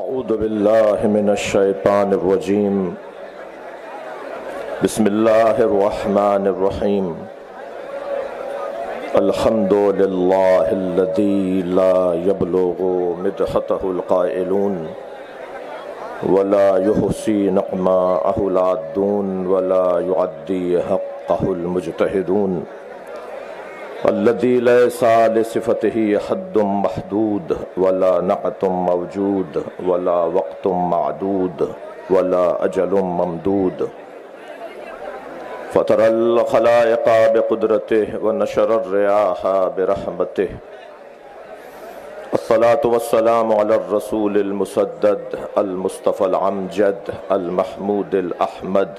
أعوذ بالله من الشيطان الرجيم. بسم الله الرحمن الرحيم. الحمد لله الذي لا يبلغ مدحته القائلون ولا يحصي نقماءه العدون ولا يعدي حقه المجتهدون. الذي ليس لصفته حد محدود ولا نعت موجود ولا وقت معدود ولا أجل ممدود. فترى الخلائق بقدرته ونشر الرياح برحمته. الصلاة والسلام على الرسول المسدد، المصطفى العمجد، المحمود الأحمد.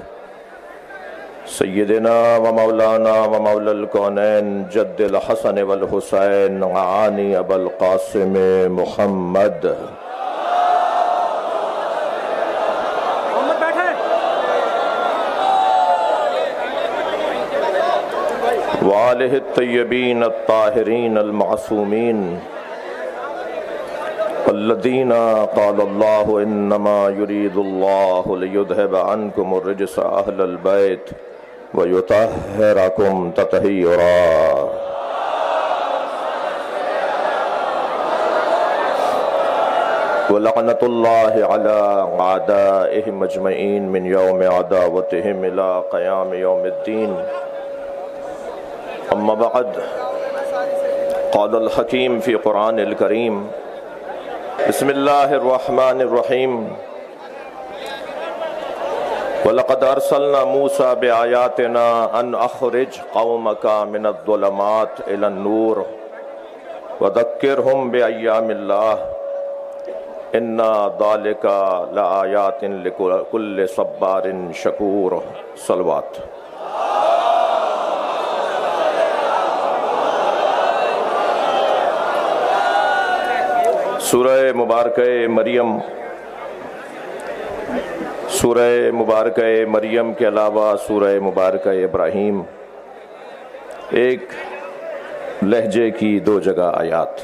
سيدنا ومولانا ومولى الكونين جد الحسن والحسين عاني أبا القاسم محمد۔ وآله الطيبين الطاهرين المعصومين الذين قال الله إنما يريد الله ليذهب عنكم الرجس أهل البيت ويطهركم تطهيرا ولعنة الله على أعدائهم أجمعين من يوم عداوتهم إلى قيام يوم الدين أما بعد، قال الحكيم في قرآن الكريم، بسم الله الرحمن الرحيم ولقد أرسلنا موسى بآياتنا أن أخرج قومك من الظلمات إلى النور وذكرهم بأيام الله. إن ذلك لآيات لكل صبار شكور. صلوات. سورہ مبارکہ مریم. سورہ مبارکہ مریم کے علاوہ سورہ مبارکہ ابراہیم۔ ایک لہجے کی دو جگہ آیات۔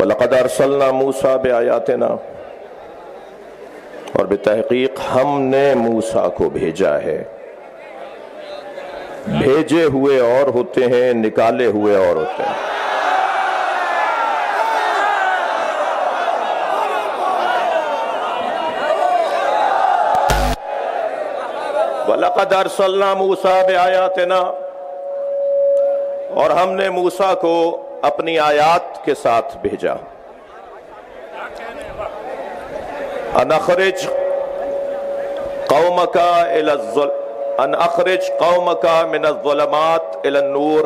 وَلَقَدْ أَرْسَلْنَا مُوسَى بِآيَاتِنَا۔ اور بتحقیق ہم نے موسیٰ کو بھیجا ہے۔ بھیجے ہوئے اور ہوتے ہیں، نکالے ہوئے اور ہوتے ہیں۔ وَلَقَدْ أَرْسَلْنَا مُوسَى بِآيَاتِنَا اور ہم نے موسیٰ کو اپنی آیات کے ساتھ بھیجا۔ ان اخرج قومک الى ان اخرج قومک من الظلمات الى النور۔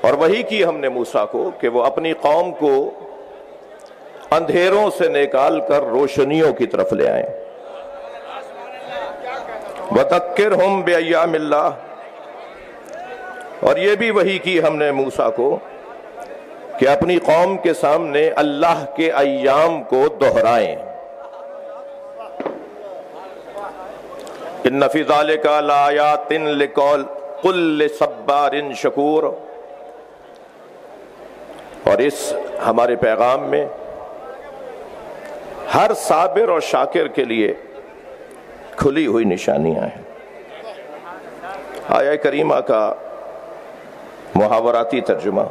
اور وہی کی ہم نے موسیٰ کو کہ وہ اپنی قوم کو اندھیروں سے نکال کر روشنیوں کی طرف لے آئیں۔ وَذَكِّرْهُمْ بِأَيَّامِ اللَّهِ۔ اور یہ بھی وہی کی ہم نے موسیٰ کو کہ اپنی قوم کے سامنے اللہ کے ایام کو دہرائیں۔ ان فی ذالک لآیات لکل کل صبار شکور اور اس ہمارے پیغام میں ہر صابر اور شاکر کے لیے کھلی ہوئی نشانیاں ہیں۔ آیا کریمہ کا محاوراتی ترجمہ۔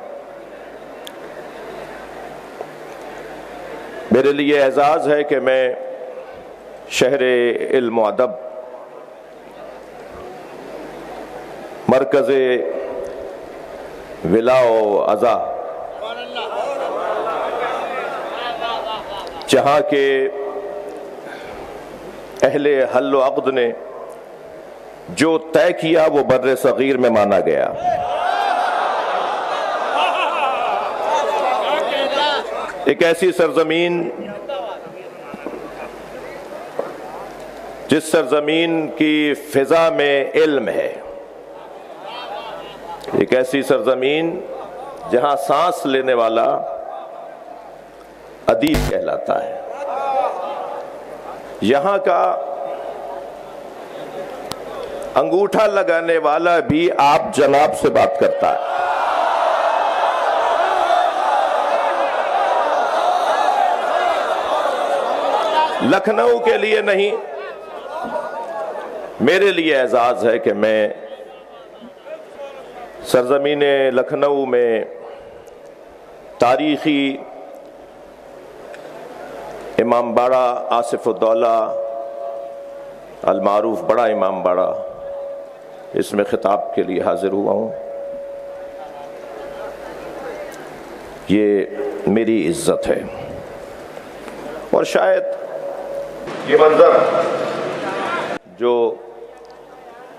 میرے لیے اعزاز ہے کہ میں شہر علم و ادب مرکز ولا و ازا جہاں کے اہل حل و عقد نے جو طے کیا وہ بر صغیر میں مانا گیا۔ ایک ایسی سرزمین جس سرزمین کی فضا میں علم ہے۔ ایک ایسی سرزمین جہاں سانس لینے والا ادیب کہلاتا ہے۔ یہاں کا انگوٹھا لگانے والا بھی آپ جناب سے بات کرتا ہے۔ لکھنؤ کے لیے نہیں، میرے لیے اعزاز ہے کہ میں سرزمین لکھنؤ میں تاریخی امام باڑہ آصف الدولہ، المعروف بڑا امام باڑہ اس میں خطاب کے لیے حاضر ہوا ہوں۔ یہ میری عزت ہے۔ اور شاید یہ منظر جو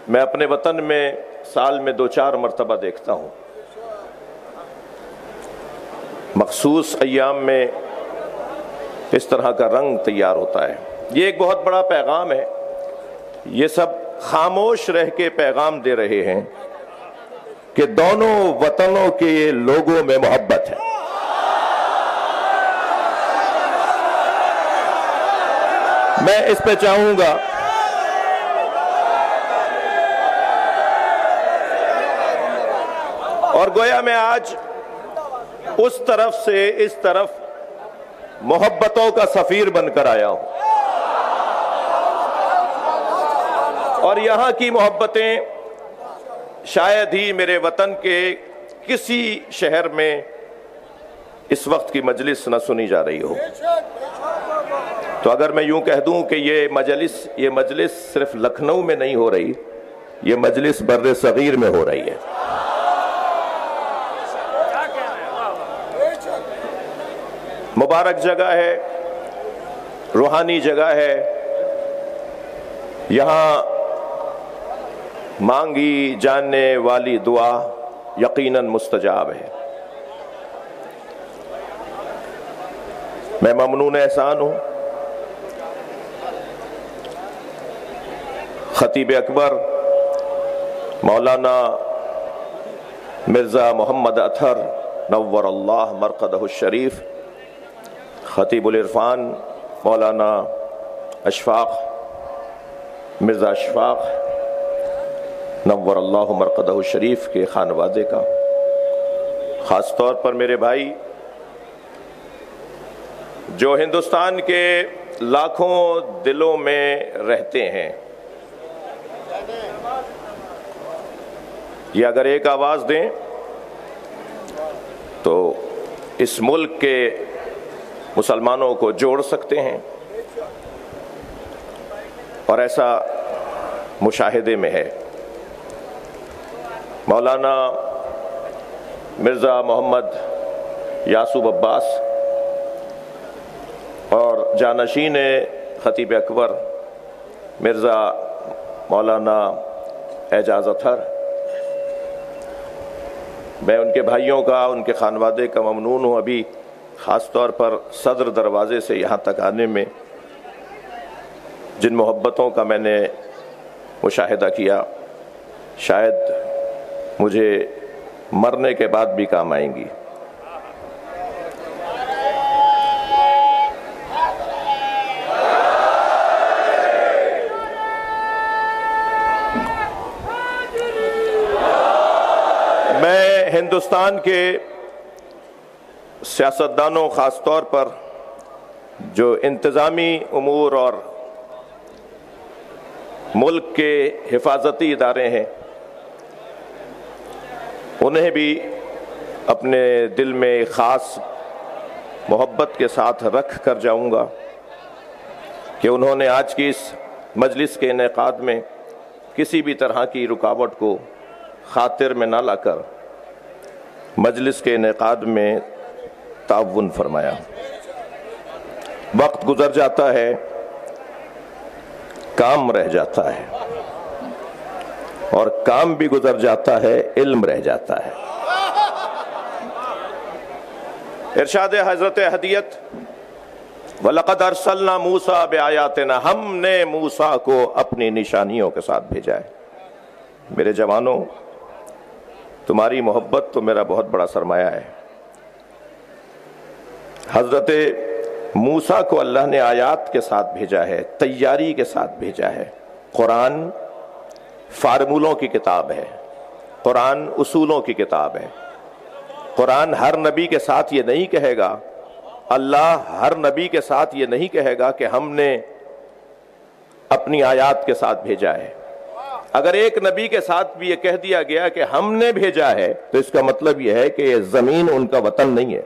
میں اپنے وطن میں سال میں دو چار مرتبہ دیکھتا ہوں، مخصوص ایام میں اس طرح کا رنگ تیار ہوتا ہے۔ یہ ایک بہت بڑا پیغام ہے۔ یہ سب خاموش رہ کے پیغام دے رہے ہیں کہ دونوں وطنوں کے لوگوں میں محبت ہے۔ میں اس پہ چاہوں گا اور گویا میں آج اس طرف سے اس طرف محبتوں کا سفیر بن کر آیا ہوں۔ اور یہاں کی محبتیں شاید ہی میرے وطن کے کسی شہر میں اس وقت کی مجلس نہ سنی جا رہی ہو۔ تو اگر میں یوں کہہ دوں کہ یہ مجلس یہ مجلس صرف لکھنؤ میں نہیں ہو رہی، یہ مجلس بر صغیر میں ہو رہی ہے۔ مبارک جگہ ہے، روحانی جگہ ہے۔ یہاں مانگی جاننے والی دعا یقیناً مستجاب ہے۔ میں ممنون احسان ہوں۔ خطیب اکبر، مولانا مرزا محمد اطہر، نور اللہ مرقدہ الشریف خطیب العرفان، مولانا اشفاق، مرزا اشفاق، نور اللہ مرقدہ الشریف کے خانوادے کا۔ خاص طور پر میرے بھائی، جو ہندوستان کے لاکھوں دلوں میں رہتے ہیں، یہ اگر ایک آواز دیں، تو اس ملک کے مسلمانوں کو جوڑ سکتے ہیں اور ایسا مشاہدے میں ہے۔ مولانا مرزا محمد یاسوب عباس اور جانشین خطیب اکبر، مرزا مولانا اعجاز اطہر، میں ان کے بھائیوں کا، ان کے خانوادے کا ممنون ہوں۔ ابھی خاص طور پر صدر دروازے سے یہاں تک آنے میں جن محبتوں کا میں نے مشاہدہ کیا، شاید مجھے مرنے کے بعد بھی کام آئیں گی۔ ہندوستان کے سیاستدانوں خاص طور پر جو انتظامی امور اور ملک کے حفاظتی ادارے ہیں، انہیں بھی اپنے دل میں خاص محبت کے ساتھ رکھ کر جاؤں گا کہ انہوں نے آج کی اس مجلس کے انعقاد میں کسی بھی طرح کی رکاوٹ کو خاطر میں نہ لا کر مجلس کے انعقاد میں تعاون فرمایا۔ وقت گزر جاتا ہے، کام رہ جاتا ہے۔ اور کام بھی گزر جاتا ہے، علم رہ جاتا ہے۔ ارشاد حضرت حدیت، وَلَقَدْ أَرْسَلْنَا مُوسَى بِآيَاتِنَا، ہم نے موسیٰ کو اپنی نشانیوں کے ساتھ بھیجا ہے۔ میرے جوانوں، تمہاری محبت تو میرا بہت بڑا سرمایہ ہے۔ حضرت موسیٰ کو اللہ نے آیات کے ساتھ بھیجا ہے، تیاری کے ساتھ بھیجا ہے۔ قرآن فارمولوں کی کتاب ہے۔ قرآن اصولوں کی کتاب ہے۔ قرآن ہر نبی کے ساتھ یہ نہیں کہے گا، اللہ ہر نبی کے ساتھ یہ نہیں کہے گا کہ ہم نے اپنی آیات کے ساتھ بھیجا ہے۔ اگر ایک نبی کے ساتھ بھی یہ کہہ دیا گیا کہ ہم نے بھیجا ہے، تو اس کا مطلب یہ ہے کہ یہ زمین ان کا وطن نہیں ہے۔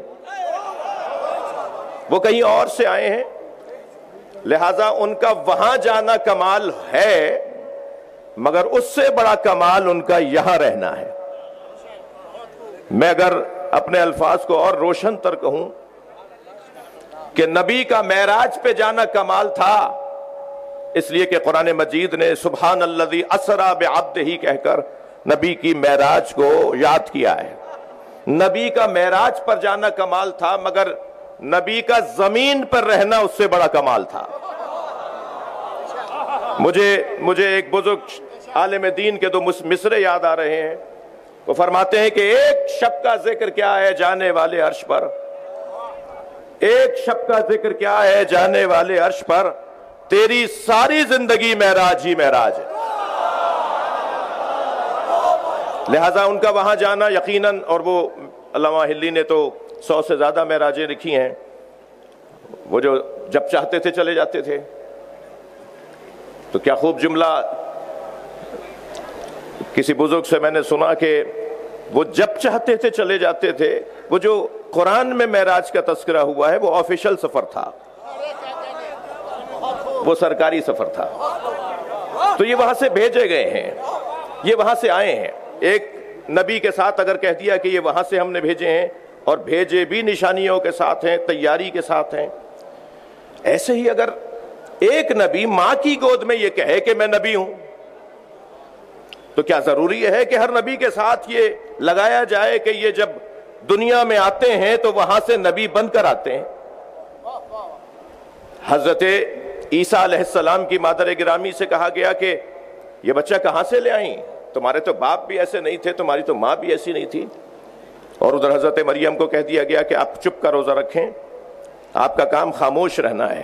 وہ کہیں اور سے آئے ہیں۔ لہذا ان کا وہاں جانا کمال ہے، مگر اس سے بڑا کمال ان کا یہاں رہنا ہے۔ میں اگر اپنے الفاظ کو اور روشن تر کہوں کہ نبی کا معراج پہ جانا کمال تھا، اس لیے کہ قرآن مجید نے سبحان اللہ اسرا بعبد ہی کہہ کر نبی کی معراج کو یاد کیا ہے۔ نبی کا معراج پر جانا کمال تھا، مگر نبی کا زمین پر رہنا اس سے بڑا کمال تھا۔ مجھے مجھے ایک بزرگ عالم دین کے دو مصرے یاد آ رہے ہیں۔ وہ فرماتے ہیں کہ ایک شب کا ذکر کیا ہے جانے والے عرش پر؟ ایک شب کا ذکر کیا ہے جانے والے عرش پر؟ تیری ساری زندگی معراج ہی معراج ہے۔ لہذا ان کا وہاں جانا یقیناً، اور وہ علامہ ہلی نے تو سو سے زیادہ معراجیں لکھی ہیں۔ وہ جو جب چاہتے تھے چلے جاتے تھے۔ تو کیا خوب جملہ کسی بزرگ سے میں نے سنا کہ وہ جب چاہتے تھے چلے جاتے تھے، وہ جو قرآن میں معراج کا تذکرہ ہوا ہے، وہ آفیشل سفر تھا۔ وہ سرکاری سفر تھا۔ تو یہ وہاں سے بھیجے گئے ہیں۔ یہ وہاں سے آئے ہیں۔ ایک نبی کے ساتھ اگر کہہ دیا کہ یہ وہاں سے ہم نے بھیجے ہیں اور بھیجے بھی نشانیوں کے ساتھ ہیں، تیاری کے ساتھ ہیں۔ ایسے ہی اگر ایک نبی ماں کی گود میں یہ کہے کہ میں نبی ہوں، تو کیا ضروری ہے کہ ہر نبی کے ساتھ یہ لگایا جائے کہ یہ جب دنیا میں آتے ہیں تو وہاں سے نبی بن کر آتے ہیں؟ حضرت عیسیٰ علیہ السلام کی مادر گرامی سے کہا گیا کہ یہ بچہ کہاں سے لے آئیں؟ تمہارے تو باپ بھی ایسے نہیں تھے، تمہاری تو ماں بھی ایسی نہیں تھی۔ اور ادھر حضرت مریم کو کہہ دیا گیا کہ آپ چپ کا روزہ رکھیں، آپ کا کام خاموش رہنا ہے۔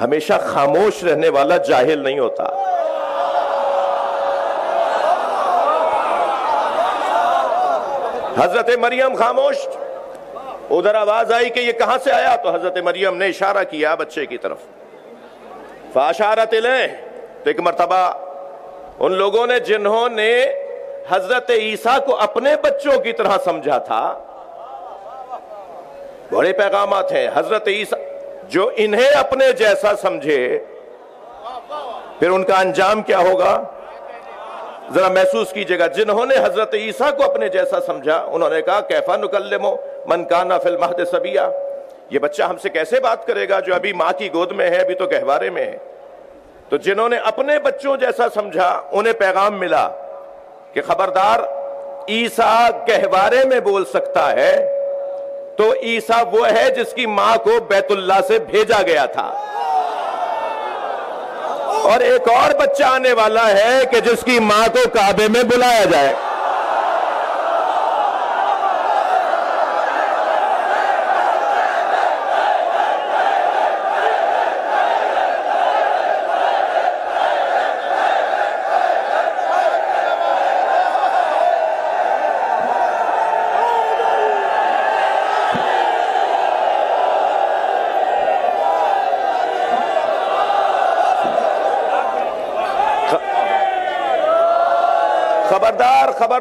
ہمیشہ خاموش رہنے والا جاہل نہیں ہوتا۔ حضرت مریم خاموش۔ ادھر آواز آئی کہ یہ کہاں سے آیا؟ تو حضرت مریم نے اشارہ کیا بچے کی طرف۔ فاشارت لیں تو ایک مرتبہ ان لوگوں نے جنہوں نے حضرت عیسیٰ کو اپنے بچوں کی طرح سمجھا تھا۔ بڑے پیغامات ہیں۔ حضرت عیسیٰ جو انہیں اپنے جیسا سمجھے، پھر ان کا انجام کیا ہوگا؟ ذرا محسوس کیجیے گا جنہوں نے حضرت عیسیٰ کو اپنے جیسا سمجھا، انہوں نے کہا، کیفا نکلمو من کانا فی المہد سبیہ یہ بچہ ہم سے کیسے بات کرے گا جو ابھی ماں کی گود میں ہے، ابھی تو گہوارے میں ہے۔ تو جنہوں نے اپنے بچوں جیسا سمجھا، انہیں پیغام ملا۔ کہ خبردار عیسیٰ گہوارے میں بول سکتا ہے، تو عیسیٰ وہ ہے جس کی ماں کو بیت اللہ سے بھیجا گیا تھا۔ اور ایک اور بچہ آنے والا ہے کہ جس کی ماں کو کعبے میں بلایا جائے۔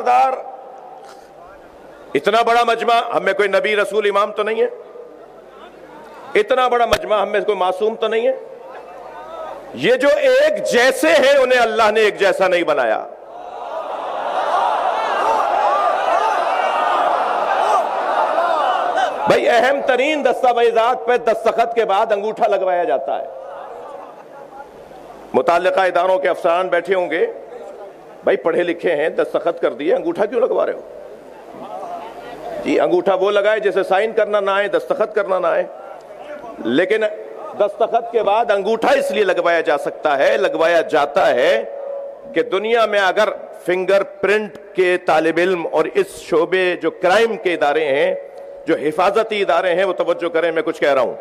خبردار، اتنا بڑا مجمع ہم میں کوئی نبی رسول امام تو نہیں ہے، اتنا بڑا مجمع ہم میں کوئی معصوم تو نہیں ہے۔ یہ جو ایک جیسے ہیں انہیں اللہ نے ایک جیسا نہیں بنایا۔ بھائی اہم ترین دستاویزات پہ دستخط کے بعد انگوٹھا لگوایا جاتا ہے۔ متعلقہ اداروں کے افسران بیٹھے ہوں گے۔ بھائی پڑھے لکھے ہیں دستخط کر دیے، انگوٹھا کیوں لگوا رہے ہو؟ جی انگوٹھا وہ لگائے جیسے سائن کرنا نہ آئے دستخط کرنا نہ آئے۔ لیکن دستخط کے بعد انگوٹھا اس لیے لگوایا جا سکتا ہے، لگوایا جاتا ہے کہ دنیا میں اگر فنگر پرنٹ کے طالب علم اور اس شعبے جو کرائم کے ادارے ہیں، جو حفاظتی ادارے ہیں، وہ توجہ کریں، میں کچھ کہہ رہا ہوں۔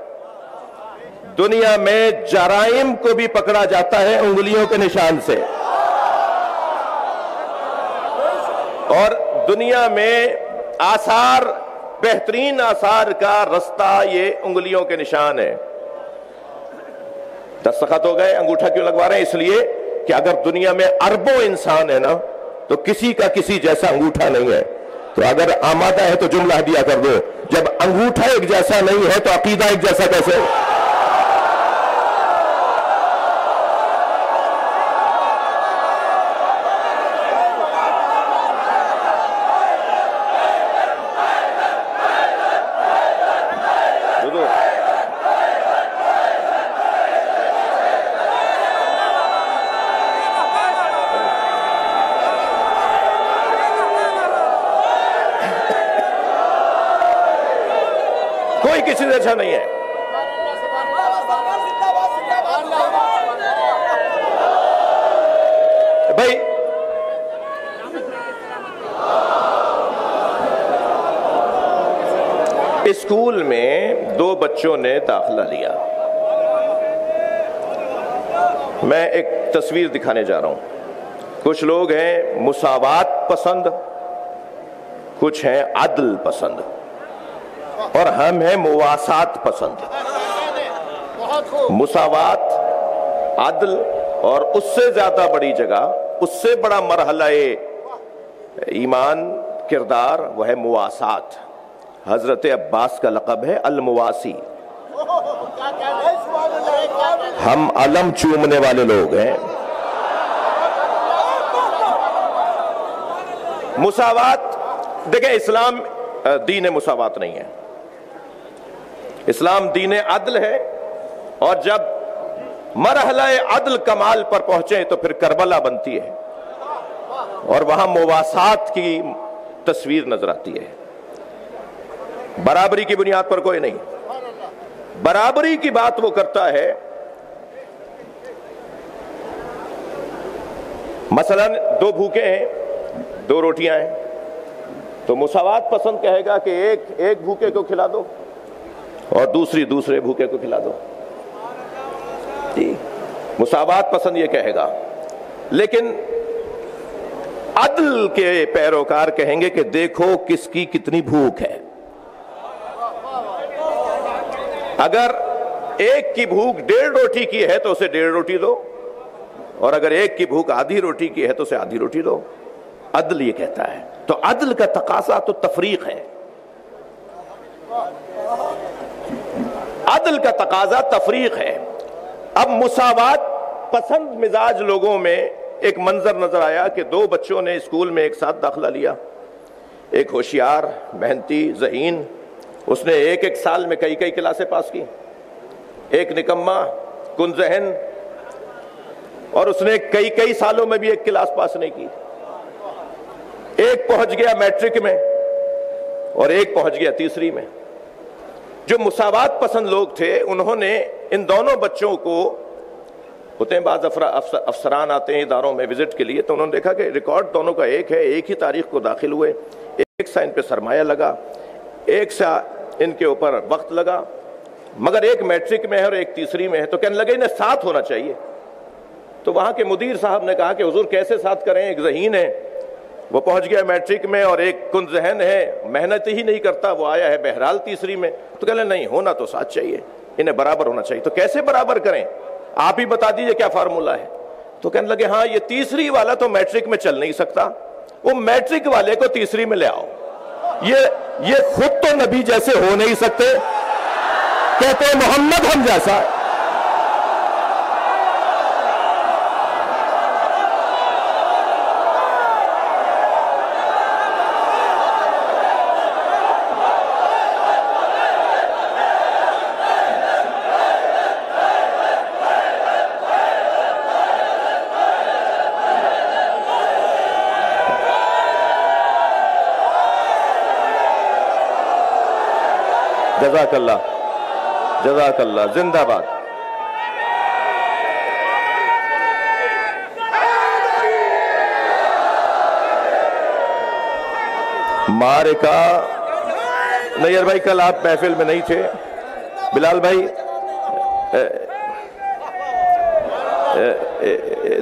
دنیا میں جرائم کو بھی پکڑا جاتا ہے انگلیوں کے نشان سے۔ اور دنیا میں آثار، بہترین آثار کا رستہ یہ انگلیوں کے نشان ہے۔ دستخط ہو گئے، انگوٹھا کیوں لگوا رہے ہیں؟ اس لیے کہ اگر دنیا میں اربوں انسان ہے نا، تو کسی کا کسی جیسا انگوٹھا نہیں ہے۔ تو اگر آمادہ ہے تو جملہ دیا کر دو۔ جب انگوٹھا ایک جیسا نہیں ہے تو عقیدہ ایک جیسا کیسے؟ نہیں ہے بھائی۔ اسکول میں دو بچوں نے داخلہ لیا۔ میں ایک تصویر دکھانے جا رہا ہوں۔ کچھ لوگ ہیں مساوات پسند، کچھ ہیں عدل پسند۔ اور ہم ہیں مواسات پسند۔ مساوات، عدل اور اس سے زیادہ بڑی جگہ، اس سے بڑا مرحلہ ایمان کردار وہ ہے مواسات۔ حضرت عباس کا لقب ہے المواسی۔ ہم علم چومنے والے لوگ ہیں۔ مساوات، دیکھیں اسلام دین مساوات نہیں ہے۔ اسلام دین عدل ہے اور جب مرحلہ عدل کمال پر پہنچے تو پھر کربلا بنتی ہے اور وہاں مواسات کی تصویر نظر آتی ہے۔ برابری کی بنیاد پر کوئی نہیں۔ برابری کی بات وہ کرتا ہے۔ مثلا دو بھوکے ہیں، دو روٹیاں ہیں۔ تو مساوات پسند کہے گا کہ ایک ایک بھوکے کو کھلا دو۔ اور دوسری دوسرے بھوکے کو کھلا دو۔ جی۔ مساوات پسند یہ کہے گا۔ لیکن عدل کے پیروکار کہیں گے کہ دیکھو کس کی کتنی بھوک ہے۔ اگر ایک کی بھوک ڈیڑھ روٹی کی ہے تو اسے ڈیڑھ روٹی دو۔ اور اگر ایک کی بھوک آدھی روٹی کی ہے تو اسے آدھی روٹی دو۔ عدل یہ کہتا ہے۔ تو عدل کا تقاضا تو تفریق ہے۔ عدل کا تقاضا تفریق ہے۔ اب مساوات پسند مزاج لوگوں میں ایک منظر نظر آیا کہ دو بچوں نے اسکول میں ایک ساتھ داخلہ لیا۔ ایک ہوشیار محنتی ذہین، اس نے ایک ایک سال میں کئی کئی کلاسیں پاس کی ایک نکما کن ذہن، اور اس نے کئی کئی سالوں میں بھی ایک کلاس پاس نہیں کی۔ ایک پہنچ گیا میٹرک میں اور ایک پہنچ گیا تیسری میں۔ جو مساوات پسند لوگ تھے، انہوں نے ان دونوں بچوں کو، ہوتے ہیں بعض افسران آتے ہیں اداروں میں وزٹ کے لیے، تو انہوں نے دیکھا کہ ریکارڈ دونوں کا ایک ہے، ایک ہی تاریخ کو داخل ہوئے، ایک سا ان پہ سرمایہ لگا، ایک سا ان کے اوپر وقت لگا، مگر ایک میٹرک میں ہے اور ایک تیسری میں ہے، تو کہنے لگے انہیں ساتھ ہونا چاہیے۔ تو وہاں کے مدیر صاحب نے کہا کہ حضور کیسے ساتھ کریں؟ ایک ذہین ہے وہ پہنچ گیا میٹرک میں اور ایک کن ذہن ہے، محنت ہی نہیں کرتا، وہ آیا ہے بہرحال تیسری میں۔ تو کہنے نہیں، ہونا تو ساتھ چاہیے، انہیں برابر ہونا چاہیے۔ تو کیسے برابر کریں؟ آپ ہی بتا دیجیے کیا فارمولہ ہے۔ تو کہنے لگے ہاں یہ تیسری والا تو میٹرک میں چل نہیں سکتا۔ وہ میٹرک والے کو تیسری میں لے آؤ۔ یہ یہ خود تو نبی جیسے ہو نہیں سکتے۔ کہتے محمد ہم جیسا۔ جزاک اللہ جزاک اللہ، زندہ باد۔ مارکا نیئر بھائی، کل آپ محفل میں نہیں تھے۔ بلال بھائی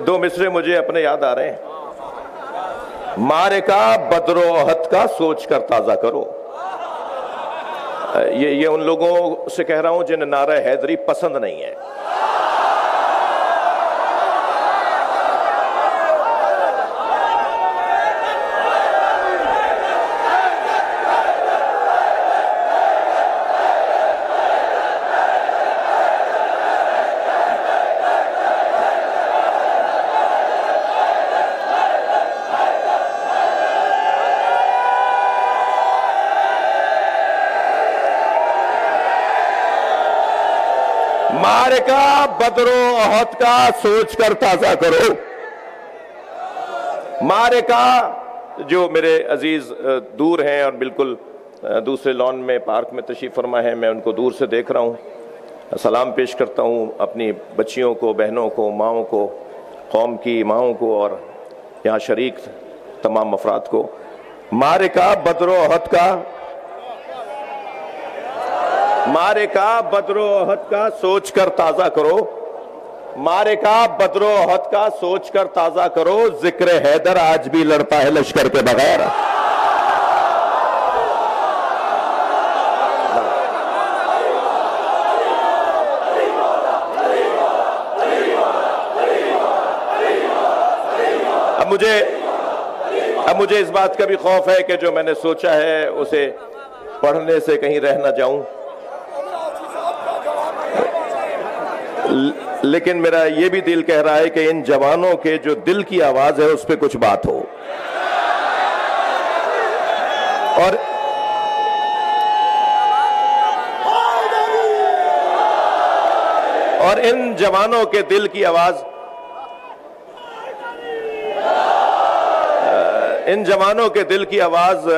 دو مصرے مجھے اپنے یاد آ رہے ہیں۔ مارکا بدر و عہد کا سوچ کر تازہ کرو۔ یہ یہ ان لوگوں سے کہہ رہا ہوں جنہیں نعرہ حیدری پسند نہیں ہے۔ مارکا بدر و احد کا سوچ کر تازہ کرو۔ مارکا، جو میرے عزیز دور ہیں اور بالکل دوسرے لون میں، پارک میں تشریف فرما ہے، میں ان کو دور سے دیکھ رہا ہوں۔ سلام پیش کرتا ہوں اپنی بچیوں کو، بہنوں کو، ماؤں کو، قوم کی ماؤں کو اور یہاں شریک تمام افراد کو۔ مارکا بدر و احد کا مارے کا بدر و عہد کا سوچ کر تازہ کرو۔ مارے کا بدر و عہد کا سوچ کر تازہ کرو۔ ذکر حیدر آج بھی لڑتا ہے لشکر کے بغیر۔ اب مجھے اب مجھے اس بات کا بھی خوف ہے کہ جو میں نے سوچا ہے، اسے پڑھنے سے کہیں رہ نہ جاؤں۔ لیکن میرا یہ بھی دل کہہ رہا ہے کہ ان جوانوں کے جو دل کی آواز ہے اس پہ کچھ بات ہو۔ اور اور ان جوانوں کے دل کی آواز۔ ان جوانوں کے دل کی آواز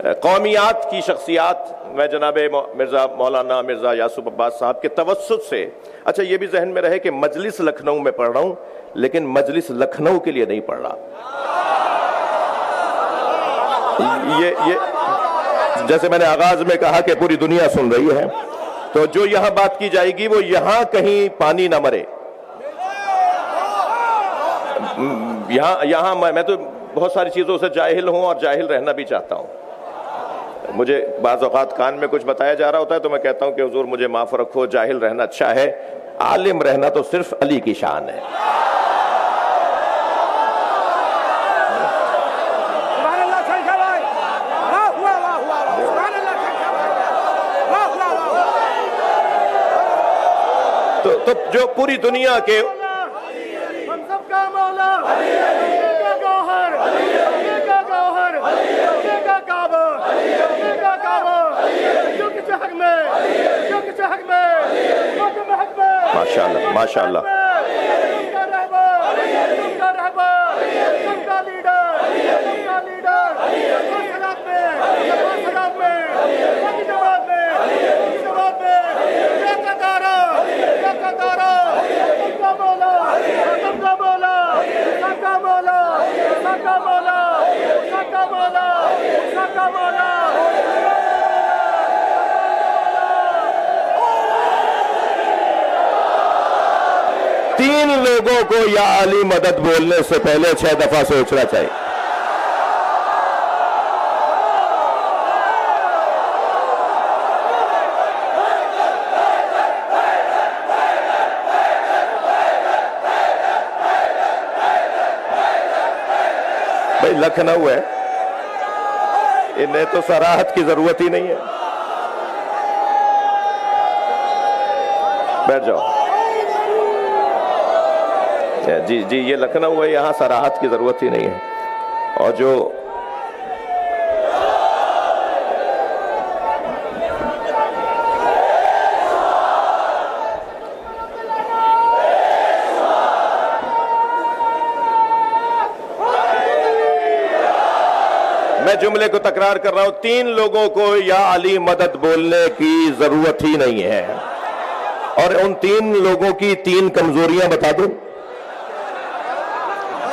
قومیات کی شخصیات، میں جناب مرزا مولانا مرزا یاسف عباس صاحب کے توسط سے اچھا یہ بھی ذہن میں رہے کہ مجلس لکھنؤ میں پڑھ رہا ہوں، لیکن مجلس لکھنؤ کے لیے نہیں پڑھ رہا۔ یہ یہ، جیسے میں نے آغاز میں کہا کہ پوری دنیا سن رہی ہے، تو جو یہاں بات کی جائے گی، وہ یہاں کہیں پانی نہ مرے۔ یہاں یہاں میں تو بہت ساری چیزوں سے جاہل ہوں اور جاہل رہنا بھی چاہتا ہوں۔ مجھے بعض اوقات کان میں کچھ بتایا جا رہا ہوتا ہے تو میں کہتا ہوں کہ حضور مجھے معاف رکھو جاہل رہنا اچھا ہے عالم رہنا تو صرف علی کی شان ہے۔ تو جو پوری دنیا کے ماشاء اللہ ماشاء اللہ تین لوگوں کو یا علی مدد بولنے سے پہلے چھ دفعہ سوچنا چاہیے۔ بھائی لکھنؤ ہے۔ انہیں تو سراحت کی ضرورت ہی نہیں ہے۔ بیٹھ جاؤ۔ جی جی یہ لکھنؤ ہے، یہاں سراحت کی ضرورت ہی نہیں ہے۔ اور جو میں جملے کو تکرار کر رہا ہوں، تین لوگوں کو یا علی مدد بولنے کی ضرورت ہی نہیں ہے۔ اور ان تین لوگوں کی تین کمزوریاں بتا دوں۔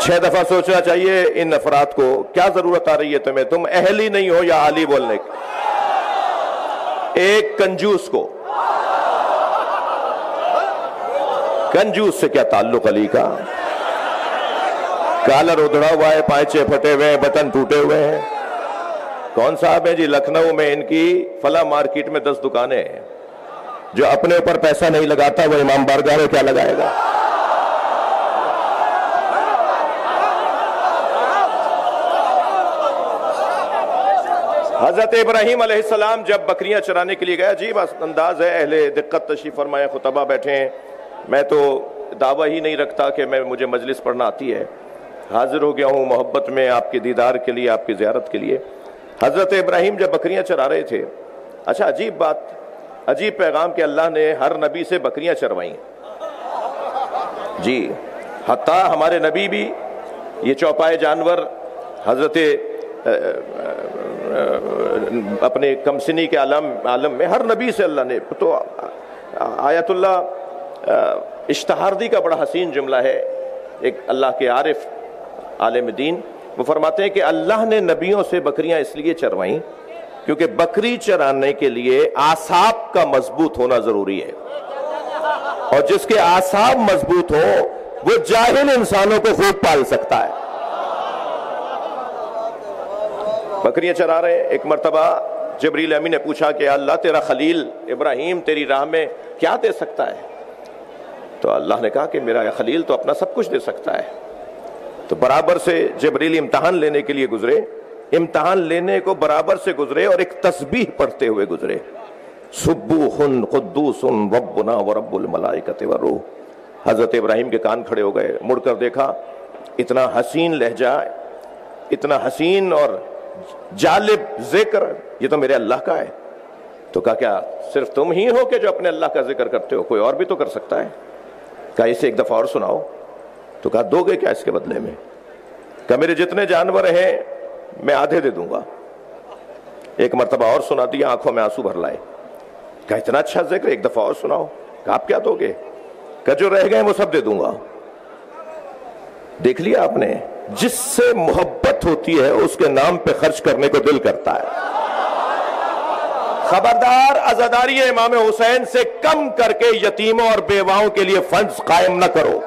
چھ دفعہ سوچنا چاہیے ان افراد کو، کیا ضرورت آ رہی ہے تمہیں؟ تم اہل ہی نہیں ہو یا علی بولنے کی۔ ایک کنجوس کو۔ کنجوس سے کیا تعلق علی کا؟ کالر ادھڑا ہوا ہے، پائچے پھٹے ہوئے ہیں، بٹن ٹوٹے ہوئے ہیں۔ کون صاحب ہیں جی؟ لکھنؤ میں ان کی فلا مارکیٹ میں دس دکانیں ہیں۔ جو اپنے اوپر پیسہ نہیں لگاتا، وہ امام بارگاہ میں کیا لگائے گا؟ حضرت ابراہیم علیہ السلام جب بکریاں چرانے کے لیے گیا عجیب انداز ہے، اہل دقت تشریف فرمائے، خطبہ بیٹھے ہیں۔ میں تو دعویٰ ہی نہیں رکھتا کہ میں، مجھے مجلس پڑھنا آتی ہے۔ حاضر ہو گیا ہوں محبت میں آپ کی دیدار کے لیے، آپ کی زیارت کے لیے۔ حضرت ابراہیم جب بکریاں چرا رہے تھے اچھا عجیب بات، عجیب پیغام کہ اللہ نے ہر نبی سے بکریاں چروائیں۔ جی حتیٰ ہمارے نبی بھی یہ چوپائے جانور حضرت اپنے کمسنی کے عالم عالم میں، ہر نبی سے اللہ نے، تو آیت اللہ اشتہاردی کا بڑا حسین جملہ ہے، ایک اللہ کے عارف عالم دین، وہ فرماتے ہیں کہ اللہ نے نبیوں سے بکریاں اس لیے چروائیں، کیونکہ بکری چرانے کے لیے آساب کا مضبوط ہونا ضروری ہے۔ اور جس کے آساب مضبوط ہو وہ جاہل انسانوں کو خوب پال سکتا ہے۔ بکریاں چرا رہے ایک مرتبہ جبریل امی نے پوچھا کہ اللہ، تیرا خلیل ابراہیم، تیری راہ میں کیا دے سکتا ہے؟ تو اللہ نے کہا کہ میرا خلیل تو اپنا سب کچھ دے سکتا ہے۔ تو برابر سے جبریل امتحان لینے کے لیے گزرے۔ امتحان لینے کو برابر سے گزرے اور ایک تسبیح پڑھتے ہوئے گزرے۔ قدوس ربنا ورب الملائکت والروح حضرت ابراہیم کے کان کھڑے ہو گئے، مڑ کر دیکھا، اتنا حسین لہجہ، اتنا حسین اور جالب ذکر، یہ تو میرے اللہ کا ہے۔ تو کہا، کیا صرف تم ہی ہو کہ جو اپنے اللہ کا ذکر کرتے ہو؟ کوئی اور بھی تو کر سکتا ہے؟ کہا، اسے ایک دفعہ اور سناؤ۔ تو کہا، دو گے کیا اس کے بدلے میں؟ کہا، میرے جتنے جانور ہیں، میں آدھے دے دوں گا۔ ایک مرتبہ اور سنا دیا آنکھوں میں آنسو بھر لائے۔ کہا، اتنا اچھا ذکر، ایک دفعہ اور سناؤ۔ کہا، آپ کیا دو گے؟ کہا، جو رہ گئے وہ سب دے دوں گا۔ دیکھ لیا آپ نے، جس سے محبت ہوتی ہے، اس کے نام پہ خرچ کرنے کو دل کرتا ہے۔ خبردار ازاداری امام حسین سے کم کر کے یتیموں اور بیواؤں کے لیے فنڈز قائم نہ کرو۔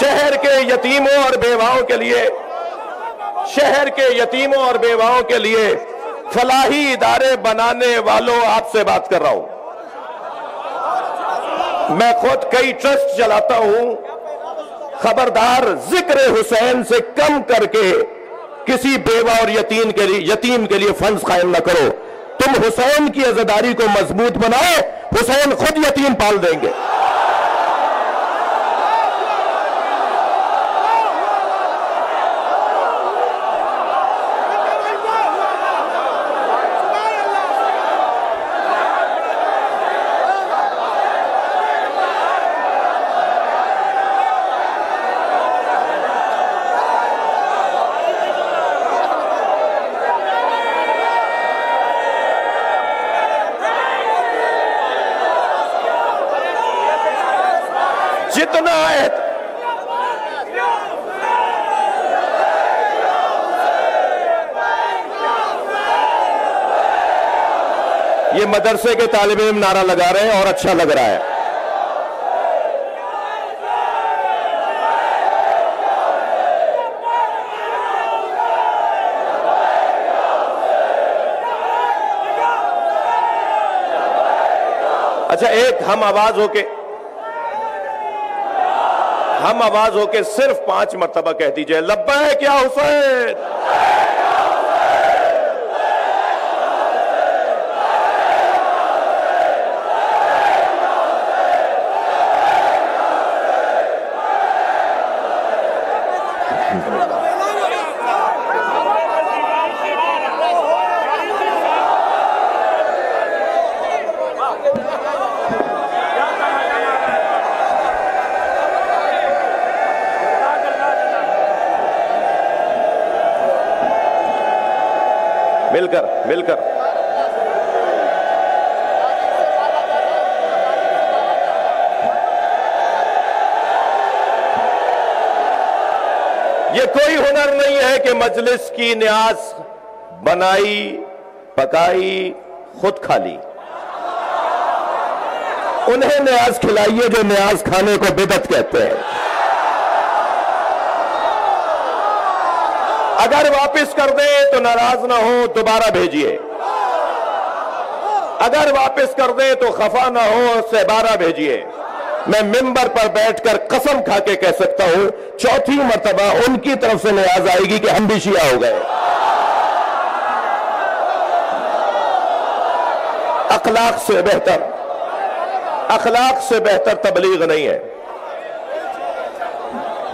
شہر کے یتیموں اور بیواؤں کے لیے، شہر کے یتیموں اور بیواؤں کے لیے فلاحی ادارے بنانے والوں آپ سے بات کر رہا ہوں۔ میں خود کئی ٹرسٹ چلاتا ہوں۔ خبردار ذکر حسین سے کم کر کے کسی بیوہ اور یتیم کے لیے یتیم کے لیے فنڈز قائم نہ کرو۔ تم حسین کی عزداری کو مضبوط بناؤ۔ حسین خود یتیم پال دیں گے جتنا یہ مدرسے کے طالب علم نعرہ لگا رہے ہیں اور اچھا لگ رہا ہے۔ اچھا ایک ہم آواز ہو کے ہم آواز ہو کے صرف پانچ مرتبہ کہہ دیجیے لبا ہے کیا حسین! مل کر مل کر۔ یہ کوئی ہنر نہیں ہے کہ مجلس کی نیاز بنائی، پکائی، خود کھا لی۔ انہیں نیاز کھلائیے جو نیاز کھانے کو بدت کہتے ہیں۔ اگر واپس کر دیں تو ناراض نہ ہو، دوبارہ بھیجیے۔ اگر واپس کر دیں تو خفا نہ ہو اس سے بارہ بھیجیے۔ میں ممبر پر بیٹھ کر قسم کھا کے کہہ سکتا ہوں، چوتھی مرتبہ ان کی طرف سے نیاز آئے گی کہ ہم بھی شیعہ ہو گئے۔ اخلاق سے بہتر۔ اخلاق سے بہتر تبلیغ نہیں ہے۔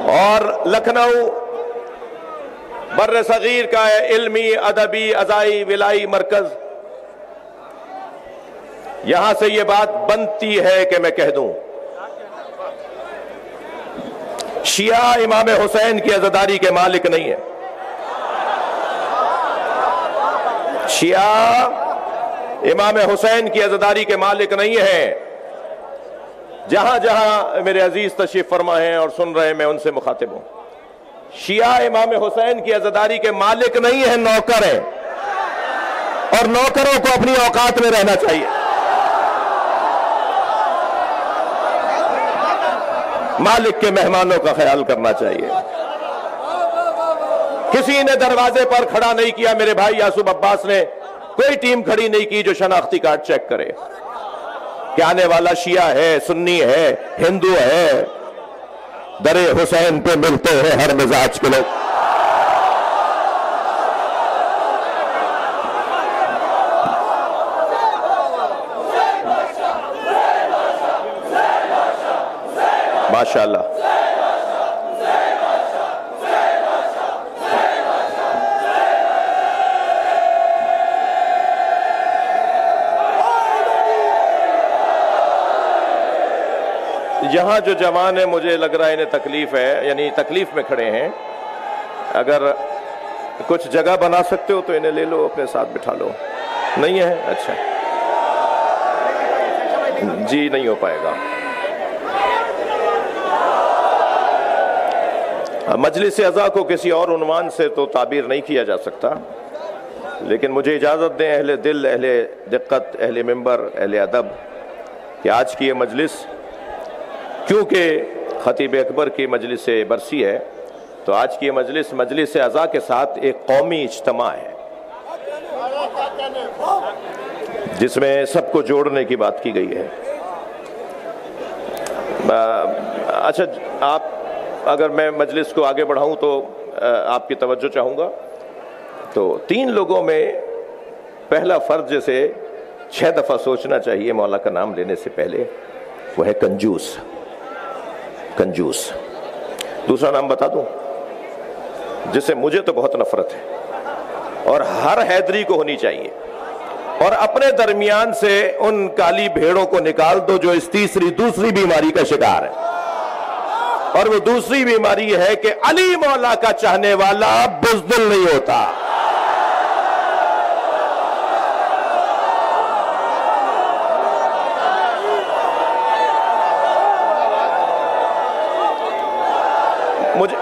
اور لکھنؤ بر صغیر کا ہے علمی، ادبی ازائی ولائی مرکز۔ یہاں سے یہ بات بنتی ہے کہ میں کہہ دوں۔ شیعہ امام حسین کی عزداری کے مالک نہیں ہے شیعہ امام حسین کی عزداری کے مالک نہیں ہے جہاں جہاں میرے عزیز تشریف فرما ہیں اور سن رہے ہیں، میں ان سے مخاطب ہوں۔ شیعہ امام حسین کی عزداری کے مالک نہیں ہیں، نوکر ہیں۔ اور نوکروں کو اپنی اوقات میں رہنا چاہیے۔ مالک کے مہمانوں کا خیال کرنا چاہیے۔ کسی نے دروازے پر کھڑا نہیں کیا، میرے بھائی یاسوب عباس نے۔ کوئی ٹیم کھڑی نہیں کی جو شناختی کارڈ چیک کرے۔ کہ آنے والا شیعہ ہے، سنی ہے، ہندو ہے۔ در حسین پہ ملتے ہیں ہر مزاج کے لوگ۔ ماشاء اللہ یہاں جو جوان ہے مجھے لگ رہا ہے انہیں تکلیف ہے یعنی تکلیف میں کھڑے ہیں۔ اگر کچھ جگہ بنا سکتے ہو تو انہیں لے لو، اپنے ساتھ بٹھا لو۔ نہیں ہے؟ اچھا۔ جی نہیں ہو پائے گا۔ مجلس ازا کو کسی اور عنوان سے تو تعبیر نہیں کیا جا سکتا۔ لیکن مجھے اجازت دیں، اہل دل، اہل دقت، اہل ممبر اہل ادب، کہ آج کی یہ مجلس کیونکہ خطیب اکبر کی مجلس برسی ہے، تو آج کی یہ مجلس مجلس ازا کے ساتھ ایک قومی اجتماع ہے۔ جس میں سب کو جوڑنے کی بات کی گئی ہے۔ اچھا آپ، اگر میں مجلس کو آگے بڑھاؤں تو آپ کی توجہ چاہوں گا۔ تو تین لوگوں میں پہلا فرض جیسے چھ دفعہ سوچنا چاہیے، مولا کا نام لینے سے پہلے، وہ ہے کنجوس۔ کنجوس۔ دوسرا نام بتا دوں۔ جس سے مجھے تو بہت نفرت ہے۔ اور ہر حیدری کو ہونی چاہیے۔ اور اپنے درمیان سے ان کالی بھیڑوں کو نکال دو جو اس تیسری، دوسری بیماری کا شکار ہے اور وہ دوسری بیماری ہے کہ علی مولا کا چاہنے والا بزدل نہیں ہوتا مجھے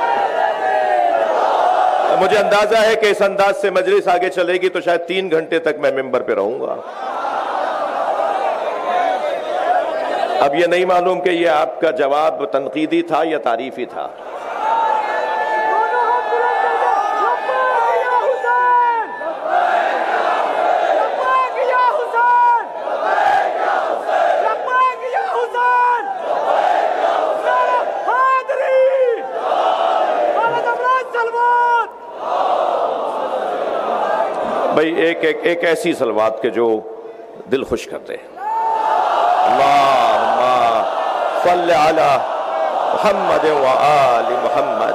مجھے اندازہ ہے کہ اس انداز سے مجلس آگے چلے گی تو شاید تین گھنٹے تک میں ممبر پہ رہوں گا۔ اب یہ نہیں معلوم کہ یہ آپ کا جواب تنقیدی تھا یا تعریفی تھا۔ بھائی، ایک ایک ایک ایسی سلوات کے جو دل خوش کرتے ہیں۔ صلی علی محمد و آل محمد۔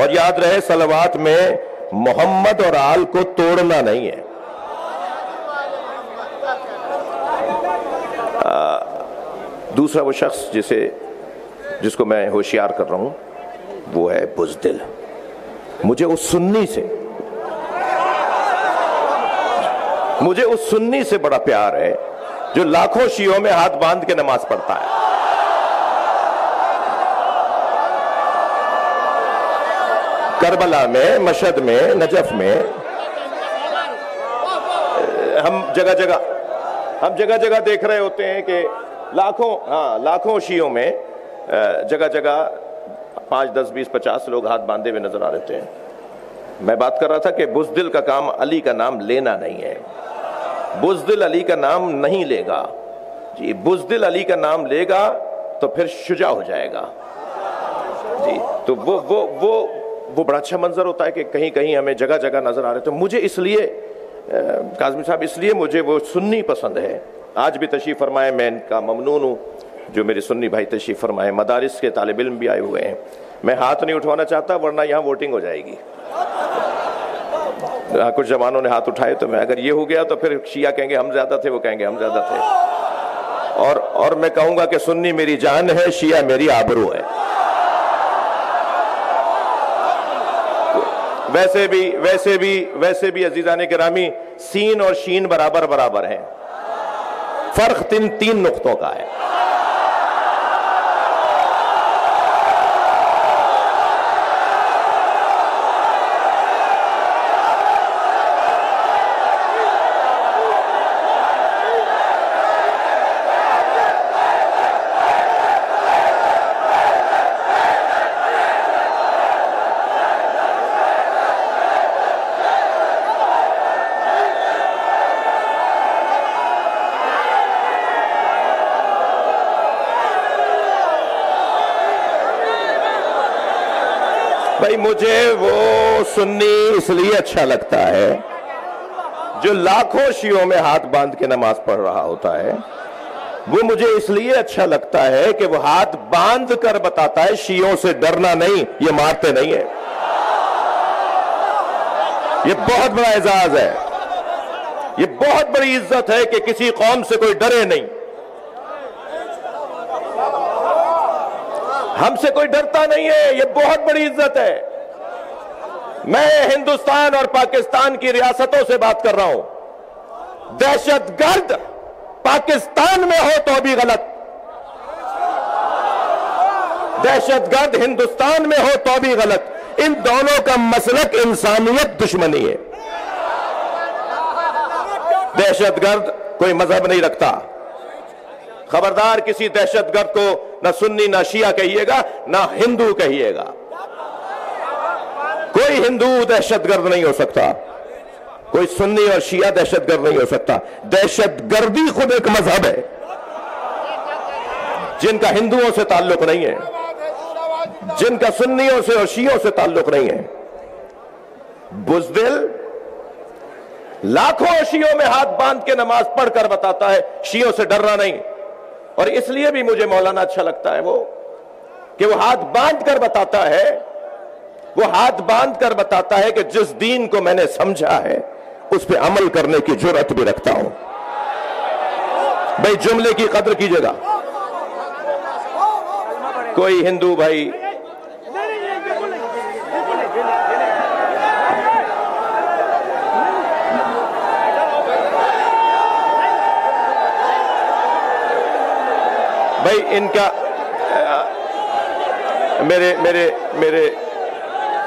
اور یاد رہے سلوات میں محمد اور آل کو توڑنا نہیں ہے۔ دوسرا وہ شخص جسے جس کو میں ہوشیار کر رہا ہوں، وہ ہے بزدل۔ مجھے اس سنی سے مجھے اس سنی سے بڑا پیار ہے جو لاکھوں شیعوں میں ہاتھ باندھ کے نماز پڑھتا ہے۔ کربلا میں، مشہد میں، نجف میں، ہم جگہ جگہ، ہم جگہ جگہ دیکھ رہے ہوتے ہیں کہ لاکھوں ہاں لاکھوں شیعوں میں جگہ جگہ پانچ، دس، بیس، پچاس لوگ ہاتھ باندھے ہوئے نظر آ رہے ہیں۔ میں بات کر رہا تھا کہ بزدل کا کام علی کا نام لینا نہیں ہے۔ بزدل علی کا نام نہیں لے گا۔ جی بزدل علی کا نام لے گا تو پھر شجاع ہو جائے گا۔ جی تو وہ وہ وہ وہ بڑا اچھا منظر ہوتا ہے کہ کہیں کہیں ہمیں جگہ جگہ نظر آ رہے تو مجھے اس لیے کاظمی صاحب، اس لیے مجھے وہ سنی پسند ہے۔ آج بھی تشریف فرمائے، میں ان کا ممنون ہوں۔ جو میرے سنی بھائی تشریف فرمائے، مدارس کے طالب علم بھی آئے ہوئے ہیں۔ میں ہاتھ نہیں اٹھوانا چاہتا، ورنہ یہاں ووٹنگ ہو جائے گی۔ ہاں، کچھ جوانوں نے ہاتھ اٹھائے تو میں، اگر یہ ہو گیا تو پھر شیعہ کہیں گے ہم زیادہ تھے، وہ کہیں گے ہم زیادہ تھے۔ اور اور میں کہوں گا کہ سنی میری جان ہے، شیعہ میری آبرو ہے۔ ویسے بھی ویسے بھی ویسے بھی عزیزان کرامی سین اور شین برابر برابر ہیں۔ فرق تین تین نقطوں کا ہے۔ سنی اس لیے اچھا لگتا ہے جو لاکھوں شیعوں میں ہاتھ باندھ کے نماز پڑھ رہا ہوتا ہے، وہ مجھے اس لیے اچھا لگتا ہے کہ وہ ہاتھ باندھ کر بتاتا ہے، شیعوں سے ڈرنا نہیں، یہ مارتے نہیں ہیں۔ یہ بہت بڑا اعزاز ہے۔ یہ بہت بڑی عزت ہے کہ کسی قوم سے کوئی ڈرے نہیں۔ ہم سے کوئی ڈرتا نہیں ہے، یہ بہت بڑی عزت ہے۔ میں ہندوستان اور پاکستان کی ریاستوں سے بات کر رہا ہوں۔ دہشت گرد پاکستان میں ہو تو بھی غلط۔ دہشت گرد ہندوستان میں ہو تو بھی غلط۔ ان دونوں کا مسلک انسانیت دشمنی ہے۔ دہشت گرد کوئی مذہب نہیں رکھتا۔ خبردار کسی دہشت گرد کو نہ سنی نہ شیعہ کہیے گا، نہ ہندو کہیے گا۔ کوئی ہندو دہشت گرد نہیں ہو سکتا۔ کوئی سنی اور شیعہ دہشت گرد نہیں ہو سکتا۔ دہشت گردی خود ایک مذہب ہے۔ جن کا ہندوؤں سے تعلق نہیں ہے۔ جن کا سنیوں سے اور شیعوں سے تعلق نہیں ہے۔ بزدل لاکھوں شیعوں میں ہاتھ باندھ کے نماز پڑھ کر بتاتا ہے، شیعوں سے ڈرنا نہیں۔ اور اس لیے بھی مجھے مولانا اچھا لگتا ہے وہ، کہ وہ ہاتھ باندھ کر بتاتا ہے وہ ہاتھ باندھ کر بتاتا ہے کہ جس دین کو میں نے سمجھا ہے، اس پہ عمل کرنے کی جرت بھی رکھتا ہوں۔ بھائی، جملے کی قدر کیجیے گا۔ کوئی ہندو بھائی؟ بھائی، ان کا میرے میرے میرے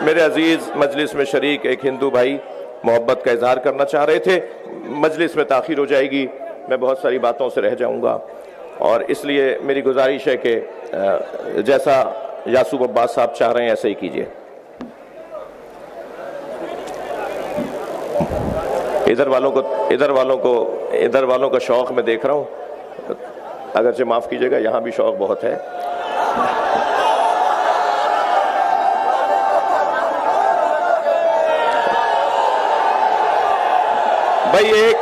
میرے عزیز، مجلس میں شریک ایک ہندو بھائی محبت کا اظہار کرنا چاہ رہے تھے۔ مجلس میں تاخیر ہو جائے گی۔ میں بہت ساری باتوں سے رہ جاؤں گا۔ اور اس لیے میری گزارش ہے کہ جیسا یاسوب عباس صاحب چاہ رہے ہیں، ایسا ہی کیجیے ادھر والوں کو، ادھر والوں کو، ادھر والوں کا شوق میں دیکھ رہا ہوں۔ اگرچہ معاف کیجیے گا، یہاں بھی شوق بہت ہے۔ بھائی، ایک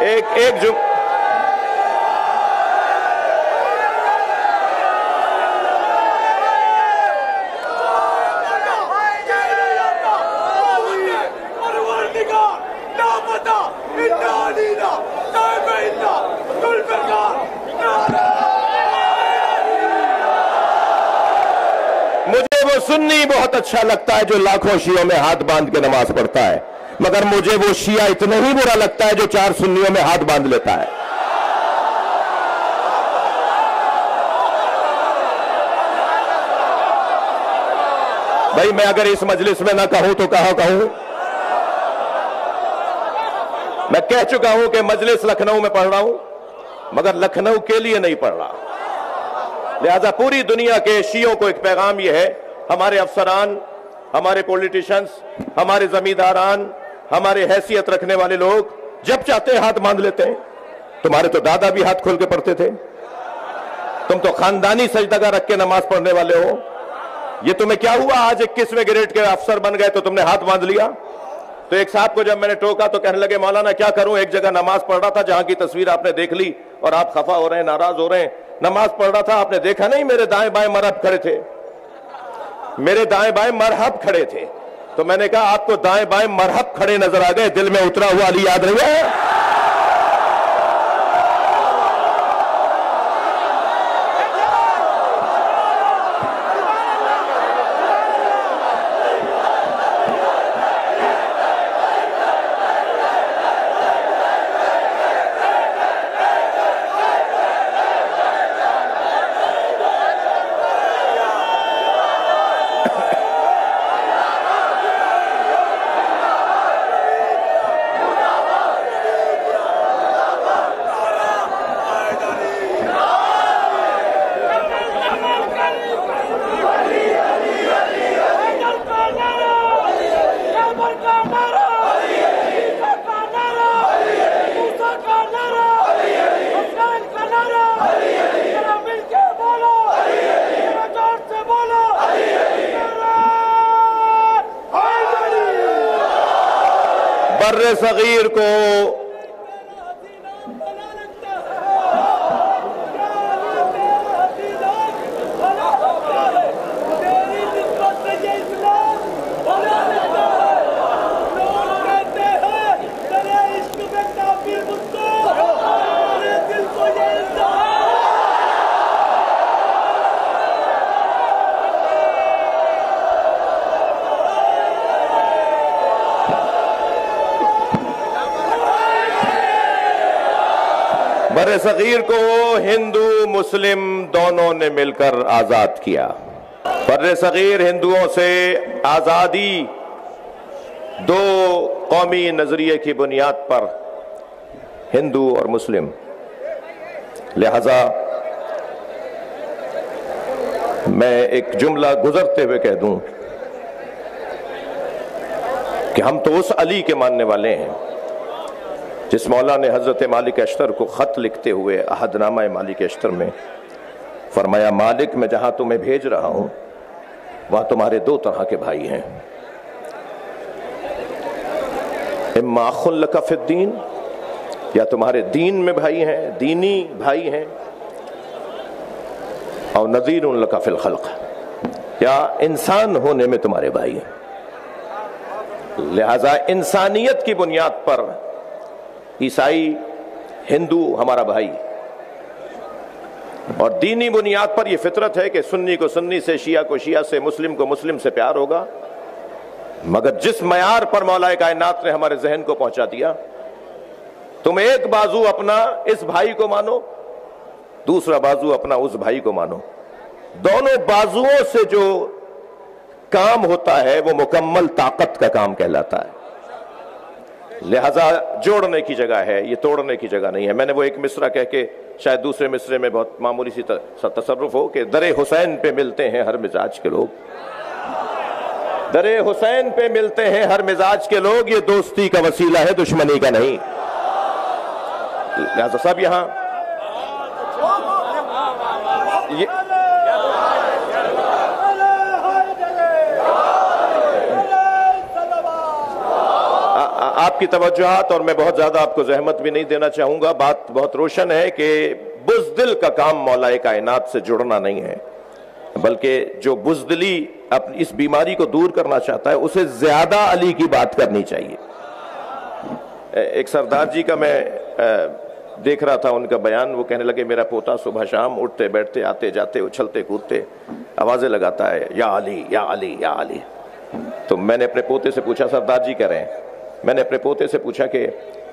ایک ایک جو مجھے وہ سنی بہت اچھا لگتا ہے جو لاکھوں شیعوں میں ہاتھ باندھ کے نماز پڑھتا ہے۔ مگر مجھے وہ شیعہ اتنا ہی برا لگتا ہے جو چار سنیوں میں ہاتھ باندھ لیتا ہے۔ بھائی میں اگر اس مجلس میں نہ کہوں تو کہاں کہوں؟ میں کہہ چکا ہوں کہ مجلس لکھنؤ میں پڑھ رہا ہوں، مگر لکھنؤ کے لیے نہیں پڑھ رہا۔ لہذا پوری دنیا کے شیعوں کو ایک پیغام یہ ہے، ہمارے افسران، ہمارے پولیٹیشنز ہمارے زمینداران ہمارے حیثیت رکھنے والے لوگ جب چاہتے ہیں ہاتھ باندھ لیتے ہیں، تمہارے تو دادا بھی ہاتھ کھول کے پڑھتے تھے۔ تم تو خاندانی سجدگاہ رکھ کے نماز پڑھنے والے ہو۔ یہ تمہیں کیا ہوا؟ آج اکیسویں گریڈ کے افسر بن گئے تو تم نے ہاتھ باندھ لیا۔ تو ایک صاحب کو جب میں نے ٹوکا تو کہنے لگے، مولانا، کیا کروں؟ ایک جگہ نماز پڑھ رہا تھا جہاں کی تصویر آپ نے دیکھ لی اور آپ خفا ہو رہے ہیں، ناراض ہو رہے ہیں۔ نماز پڑھ رہا تھا، آپ نے دیکھا نہیں، میرے دائیں بائیں مرحب کھڑے تھے۔ میرے دائیں بائیں مرحب کھڑے تھے۔ تو میں نے کہا آپ کو دائیں بائیں مرحب کھڑے نظر آ گئے، دل میں اترا ہوا علی یاد رہے بر صغیر صغیر کو ہندو، مسلم دونوں نے مل کر آزاد کیا۔ بر صغیر ہندوؤں سے آزادی دو قومی نظریے کی بنیاد پر ہندو اور مسلم۔ لہذا میں ایک جملہ گزرتے ہوئے کہہ دوں کہ ہم تو اس علی کے ماننے والے ہیں۔ جس مولا نے حضرت مالک اشتر کو خط لکھتے ہوئے عہد نامہ مالک اشتر میں فرمایا، مالک، میں جہاں تمہیں بھیج رہا ہوں، وہاں تمہارے دو طرح کے بھائی ہیں۔ اما فی الدین، یا تمہارے دین میں بھائی ہیں، دینی بھائی ہیں اور نذیر فی الخلق۔ یا انسان ہونے میں تمہارے بھائی ہیں۔ لہذا انسانیت کی بنیاد پر عیسائی، ہندو، ہمارا بھائی۔ اور دینی بنیاد پر یہ فطرت ہے کہ سنی کو سنی سے، شیعہ کو شیعہ سے، مسلم کو مسلم سے پیار ہوگا۔ مگر جس معیار پر مولا کائنات نے ہمارے ذہن کو پہنچا دیا، تم ایک بازو اپنا اس بھائی کو مانو، دوسرا بازو اپنا اس بھائی کو مانو۔ دونوں بازوؤں سے جو کام ہوتا ہے، وہ مکمل طاقت کا کام کہلاتا ہے۔ لہذا جوڑنے کی جگہ ہے، یہ توڑنے کی جگہ نہیں ہے۔ میں نے وہ ایک مصرہ کہہ کے شاید دوسرے مصرے میں بہت معمولی سی تصرف ہو کہ در حسین پہ ملتے ہیں ہر مزاج کے لوگ۔ در حسین پہ ملتے ہیں ہر مزاج کے لوگ، یہ دوستی کا وسیلہ ہے، دشمنی کا نہیں۔ لہذا سب یہاں یہ آپ کی توجہات اور میں بہت زیادہ آپ کو زحمت بھی نہیں دینا چاہوں گا۔ بات بہت روشن ہے کہ بزدل کا کام مولا کائنات سے جڑنا نہیں ہے، بلکہ جو بزدلی اس بیماری کو دور کرنا چاہتا ہے، اسے زیادہ علی کی بات کرنی چاہیے۔ ایک سردار جی کا میں دیکھ رہا تھا، ان کا بیان، وہ کہنے لگے، میرا پوتا صبح شام اٹھتے بیٹھتے، آتے جاتے، اچھلتے کودتے، آوازیں لگاتا ہے، یا علی یا علی یا علی۔ تو میں نے اپنے پوتے سے پوچھا، سردار جی کہہ رہے ہیں میں نے اپنے پوتے سے پوچھا کہ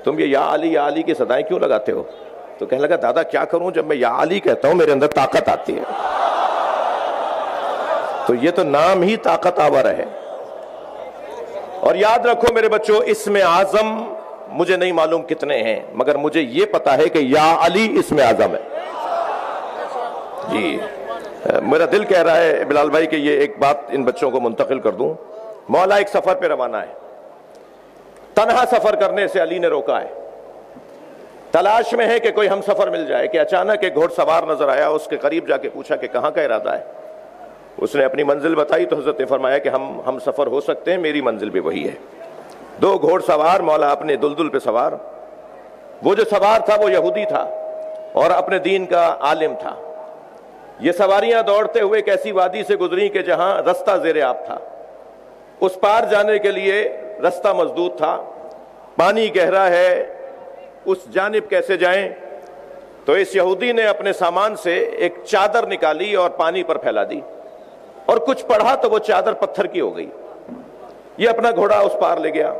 تم یہ یا علی یا علی کی صدائیں کیوں لگاتے ہو؟ تو کہنے لگا، دادا، کیا کروں جب میں یا علی کہتا ہوں؟ میرے اندر طاقت آتی ہے۔ تو یہ تو نام ہی طاقت آور ہے۔ اور یاد رکھو میرے بچوں اس میں آزم مجھے نہیں معلوم کتنے ہیں، مگر مجھے یہ پتا ہے کہ یا علی اس میں اعظم ہے۔ جی میرا دل کہہ رہا ہے بلال بھائی کہ یہ ایک بات ان بچوں کو منتقل کر دوں۔ مولا ایک سفر پہ روانہ ہے۔ تنہا سفر کرنے سے علی نے روکا ہے۔ تلاش میں ہے کہ کوئی ہم سفر مل جائے کہ اچانک ایک گھوڑ سوار نظر آیا، اس کے قریب جا کے پوچھا کہ کہاں کا ارادہ ہے۔ اس نے اپنی منزل بتائی تو حضرت نے فرمایا کہ ہم ہم سفر ہو سکتے ہیں، میری منزل بھی وہی ہے۔ دو گھوڑ سوار، مولا اپنے دلدل پہ سوار۔ وہ جو سوار تھا، وہ یہودی تھا اور اپنے دین کا عالم تھا۔ یہ سواریاں دوڑتے ہوئے ایک ایسی وادی سے گزری کہ جہاں رستہ زیر آپ تھا۔ اس پار جانے کے لیے رستہ مضبوط تھا، پانی گہرا ہے، اس جانب کیسے جائیں؟ تو اس یہودی نے اپنے سامان سے ایک چادر نکالی اور پانی پر پھیلا دی۔ اور کچھ پڑھا تو وہ چادر پتھر کی ہو گئی۔ یہ اپنا گھوڑا اس پار لے گیا۔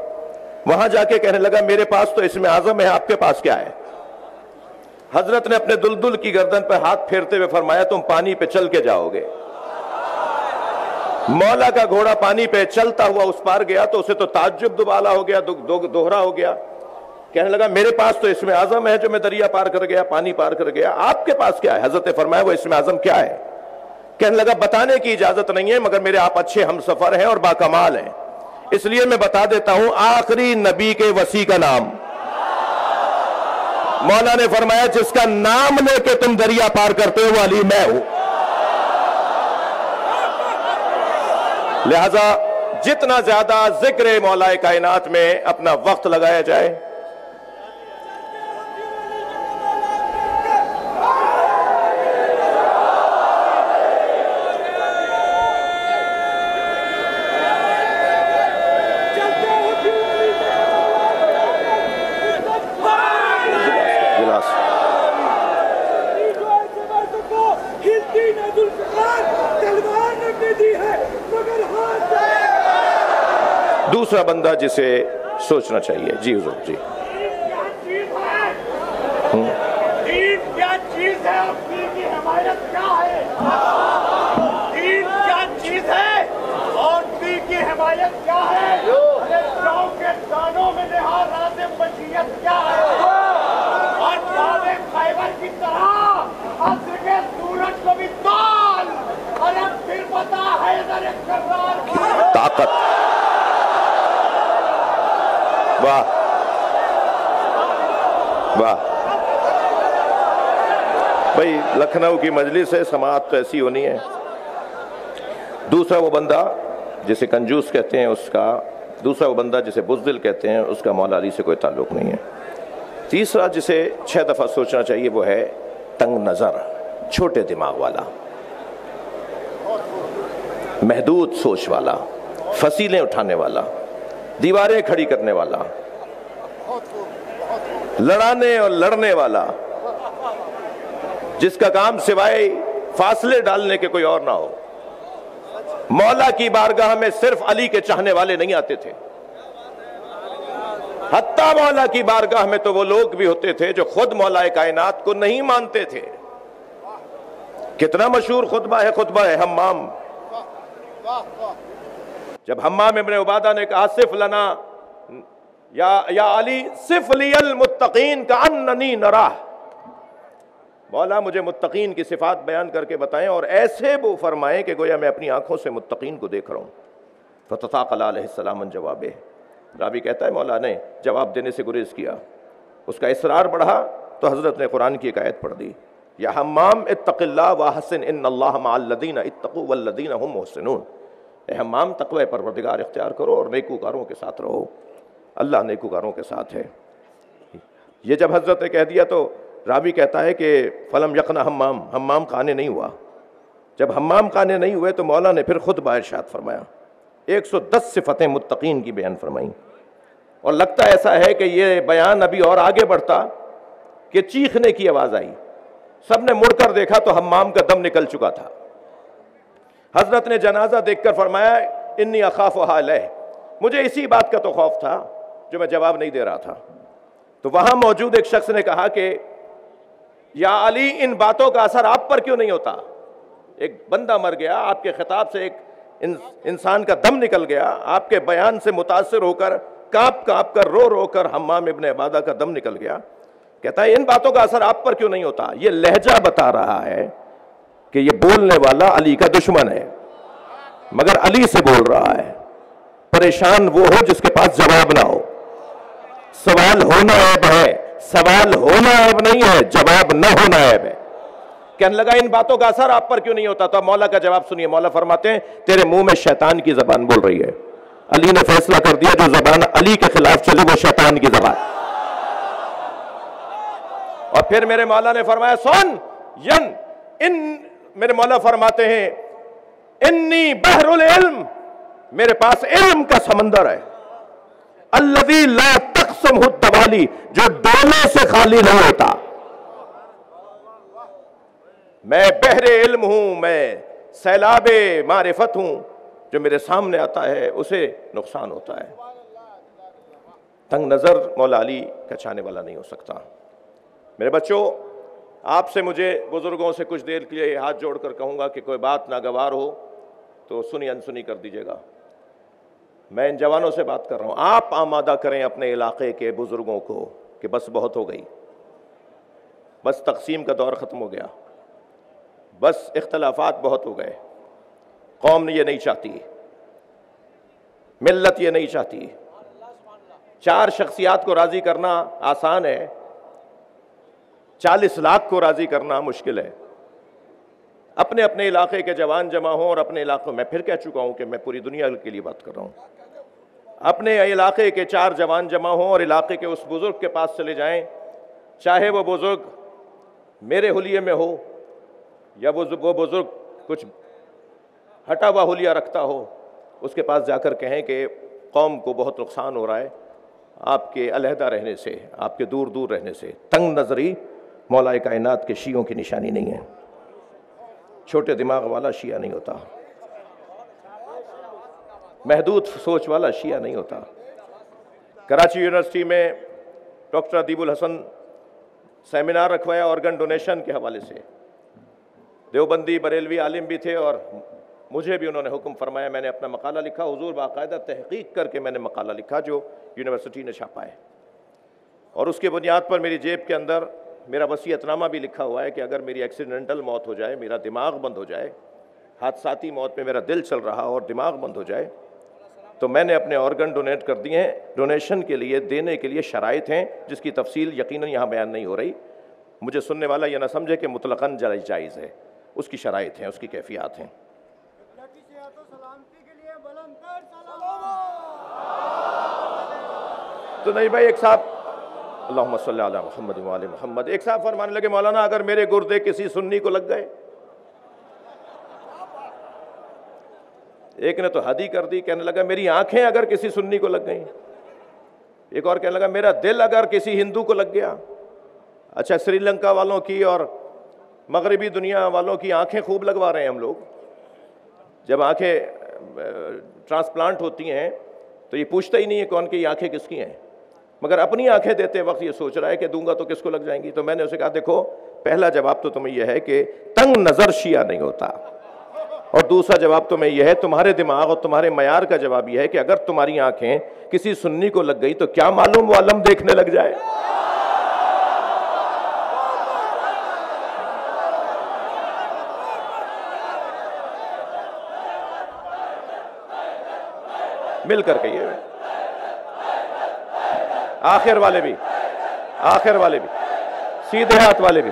وہاں جا کے کہنے لگا، میرے پاس تو اس میں آزم ہے، آپ کے پاس کیا ہے؟ حضرت نے اپنے دلدل کی گردن پہ ہاتھ پھیرتے ہوئے فرمایا، تم پانی پہ چل کے جاؤ گے۔ مولا کا گھوڑا پانی پہ چلتا ہوا اس پار گیا تو اسے تو تعجب دوبالا ہو گیا دوہرا ہو گیا۔ کہنے لگا، میرے پاس تو اس میں اعظم ہے جو میں دریا پار کر گیا، پانی پار کر گیا۔ آپ کے پاس کیا ہے؟ حضرت فرمایا، وہ اس میں اعظم کیا ہے؟ کہنے لگا، بتانے کی اجازت نہیں ہے، مگر میرے آپ اچھے ہم سفر ہیں اور باکمال ہیں۔ اس لیے میں بتا دیتا ہوں، آخری نبی کے وسیع کا نام۔ مولا نے فرمایا، جس کا نام لے کے تم دریا پار کرتے ہو علی میں ہوں۔ لہذا جتنا زیادہ ذکر مولا کائنات میں اپنا وقت لگایا جائے دوسرا بندہ جسے سوچنا چاہیے۔ جی حضور جی۔ طاقت۔ واہ واہ بھائی لکھنؤ کی مجلس ہے سماعت تو ایسی ہونی ہے دوسرا وہ بندہ جسے کنجوس کہتے ہیں اس کا دوسرا وہ بندہ جسے بزدل کہتے ہیں اس کا مولا علی سے کوئی تعلق نہیں ہے تیسرا جسے چھ دفعہ سوچنا چاہیے وہ ہے تنگ نظر چھوٹے دماغ والا محدود سوچ والا فصیلیں اٹھانے والا دیواریں کھڑی کرنے والا، لڑانے اور لڑنے والا، جس کا کام سوائے فاصلے ڈالنے کے کوئی اور نہ ہو۔ مولا کی بارگاہ میں صرف علی کے چاہنے والے نہیں آتے تھے۔ حتیٰ مولا کی بارگاہ میں تو وہ لوگ بھی ہوتے تھے جو خود مولا کائنات کو نہیں مانتے تھے۔ کتنا مشہور خطبہ ہے خطبہ ہے ہمام جب حمام ابن عبادہ نے کہا صف لنا، یا یا علی، صف لی المتقین کا اننی نراہ. مولا، مجھے متقین کی صفات بیان کر کے بتائیں اور ایسے وہ فرمائیں کہ گویا میں اپنی آنکھوں سے متقین کو دیکھ رہا ہوں۔ فتطاق علیہ السلام جواب رابی کہتا ہے، مولا نے جواب دینے سے گریز کیا۔ اس کا اصرار بڑھا تو حضرت نے قرآن کی ایک آیت پڑھ دی۔ یا حمام، اتق اللہ وحسن ان اللہ مع الذین اتقوا والذین هم محسنون۔ اے حمام تقوی پروردگار اختیار کرو اور نیکوکاروں کے ساتھ رہو۔ اللہ نیکوکاروں کے ساتھ ہے۔ یہ جب حضرت نے کہہ دیا تو رابی کہتا ہے کہ فلم یقنا ہمام ہمام کانے نہیں ہوا۔ جب ہمام کانے نہیں ہوئے تو مولا نے پھر خود بارشات فرمایا۔ ایک سو دس صفتیں متقین کی بیان فرمائیں۔ اور لگتا ایسا ہے کہ یہ بیان ابھی اور آگے بڑھتا کہ چیخنے کی آواز آئی۔ سب نے مڑ کر دیکھا تو ہمام کا دم نکل چکا تھا۔ حضرت نے جنازہ دیکھ کر فرمایا، انی اخاف و مجھے اسی بات کا تو خوف تھا جو میں جواب نہیں دے رہا تھا۔ تو وہاں موجود ایک شخص نے کہا کہ، یا علی، ان باتوں کا اثر آپ پر کیوں نہیں ہوتا؟ ایک بندہ مر گیا، آپ کے خطاب سے ایک انسان کا دم نکل گیا، آپ کے بیان سے متاثر ہو کر کاپ کاپ کر رو رو کر حمام ابن عبادہ کا دم نکل گیا۔ کہتا ہے، ان باتوں کا اثر آپ پر کیوں نہیں ہوتا؟ یہ لہجہ بتا رہا ہے۔ کہ یہ بولنے والا علی کا دشمن ہے۔ مگر علی سے بول رہا ہے۔ پریشان وہ ہو جس کے پاس جواب نہ ہو۔ سوال ہونا عیب ہے۔ سوال ہونا عیب نہیں ہے۔ جواب نہ ہونا عیب ہے۔ کہنے لگا، ان باتوں کا اثر آپ پر کیوں نہیں ہوتا؟ تو مولا کا جواب سنیے۔ مولا فرماتے ہیں، تیرے منہ میں شیطان کی زبان بول رہی ہے۔ علی نے فیصلہ کر دیا، جو زبان علی کے خلاف چلے وہ شیطان کی زبان۔ اور پھر میرے مولا نے فرمایا، سن، ین، ان میرے مولا فرماتے ہیں، انی بحر العلم میرے پاس علم کا سمندر ہے۔ الذي لا تقسم الدوالی، جو ڈولے سے خالی نہیں ہوتا۔ میں بحر علم ہوں، میں سیلاب معرفت ہوں۔ جو میرے سامنے آتا ہے، اسے نقصان ہوتا ہے۔ تنگ نظر مولا علی کا والا نہیں ہو سکتا۔ میرے بچوں آپ سے مجھے بزرگوں سے کچھ دیر کے لیے ہاتھ جوڑ کر کہوں گا کہ کوئی بات ناگوار ہو تو سنی انسنی کر دیجیے گا۔ میں ان جوانوں سے بات کر رہا ہوں۔ آپ آمادہ کریں اپنے علاقے کے بزرگوں کو کہ بس بہت ہو گئی۔ بس تقسیم کا دور ختم ہو گیا۔ بس اختلافات بہت ہو گئے۔ قوم نے یہ نہیں چاہتی۔ ملت یہ نہیں چاہتی۔ چار شخصیات کو راضی کرنا آسان ہے۔ چالیس لاکھ کو راضی کرنا مشکل ہے۔ اپنے اپنے علاقے کے جوان جمع ہوں اور اپنے علاقوں، میں پھر کہہ چکا ہوں کہ میں پوری دنیا کے لیے بات کر رہا ہوں۔ اپنے علاقے کے چار جوان جمع ہوں اور علاقے کے اس بزرگ کے پاس چلے جائیں۔ چاہے وہ بزرگ میرے حلیے میں ہو یا وہ بزرگ کچھ ہٹا ہوا حلیہ رکھتا ہو، اس کے پاس جا کر کہیں کہ قوم کو بہت نقصان ہو رہا ہے۔ آپ کے علیحدہ رہنے سے، آپ کے دور دور رہنے سے، تنگ نظری مولا کائنات کے شیعوں کی نشانی نہیں ہے۔ چھوٹے دماغ والا شیعہ نہیں ہوتا۔ محدود سوچ والا شیعہ نہیں ہوتا۔ کراچی یونیورسٹی میں ڈاکٹر ادیب الحسن سیمینار رکھوایا آرگن ڈونیشن کے حوالے سے۔ دیوبندی بریلوی عالم بھی تھے اور مجھے بھی انہوں نے حکم فرمایا، میں نے اپنا مقالہ لکھا، حضور باقاعدہ تحقیق کر کے میں نے مقالہ لکھا جو یونیورسٹی نے چھاپا ہے۔ اور اس کے بنیاد پر میری جیب کے اندر میرا وسیعت نامہ بھی لکھا ہوا ہے کہ اگر میری ایکسیڈنٹل موت ہو جائے، میرا دماغ بند ہو جائے، حادثاتی موت میں میرا دل چل رہا اور دماغ بند ہو جائے، تو میں نے اپنے آرگن ڈونیٹ کر دیے ہیں ڈونیشن کے لیے، دینے کے لیے شرائط ہیں، جس کی تفصیل یقیناً یہاں بیان نہیں ہو رہی۔ مجھے سننے والا یہ نہ سمجھے کہ مطلقاً جائز ہے۔ اس کی شرائط ہیں، اس کی کیفیات ہیں۔ تو نہیں بھائی، ایک صاحب اللہم صلی اللہ علیہ محمد وآلہ محمد۔ ایک صاحب فرمانے لگے، مولانا، اگر میرے گردے کسی سنی کو لگ گئے؟ ایک نے تو حدی کر دی، کہنے لگا، میری آنکھیں اگر کسی سنی کو لگ گئیں؟ ایک اور کہنے لگا، میرا دل اگر کسی ہندو کو لگ گیا؟ اچھا سری لنکا والوں کی اور مغربی دنیا والوں کی آنکھیں خوب لگوا رہے ہیں ہم لوگ۔ جب آنکھیں ٹرانسپلانٹ ہوتی ہیں تو یہ پوچھتا ہی نہیں ہے کون کہ یہ آنکھیں کس کی ہیں۔ مگر اپنی آنکھیں دیتے وقت یہ سوچ رہا ہے کہ دوں گا تو کس کو لگ جائیں گی؟ تو میں نے اسے کہا، دیکھو، پہلا جواب تو تمہیں یہ ہے کہ تنگ نظر شیعہ نہیں ہوتا۔ اور دوسرا جواب تمہیں یہ ہے، تمہارے دماغ اور تمہارے معیار کا جواب یہ ہے کہ اگر تمہاری آنکھیں کسی سنی کو لگ گئی تو کیا معلوم وہ علم دیکھنے لگ جائے؟ مل کر کے یہ آخر والے بھی، آخر والے بھی، سیدھے ہاتھ والے بھی۔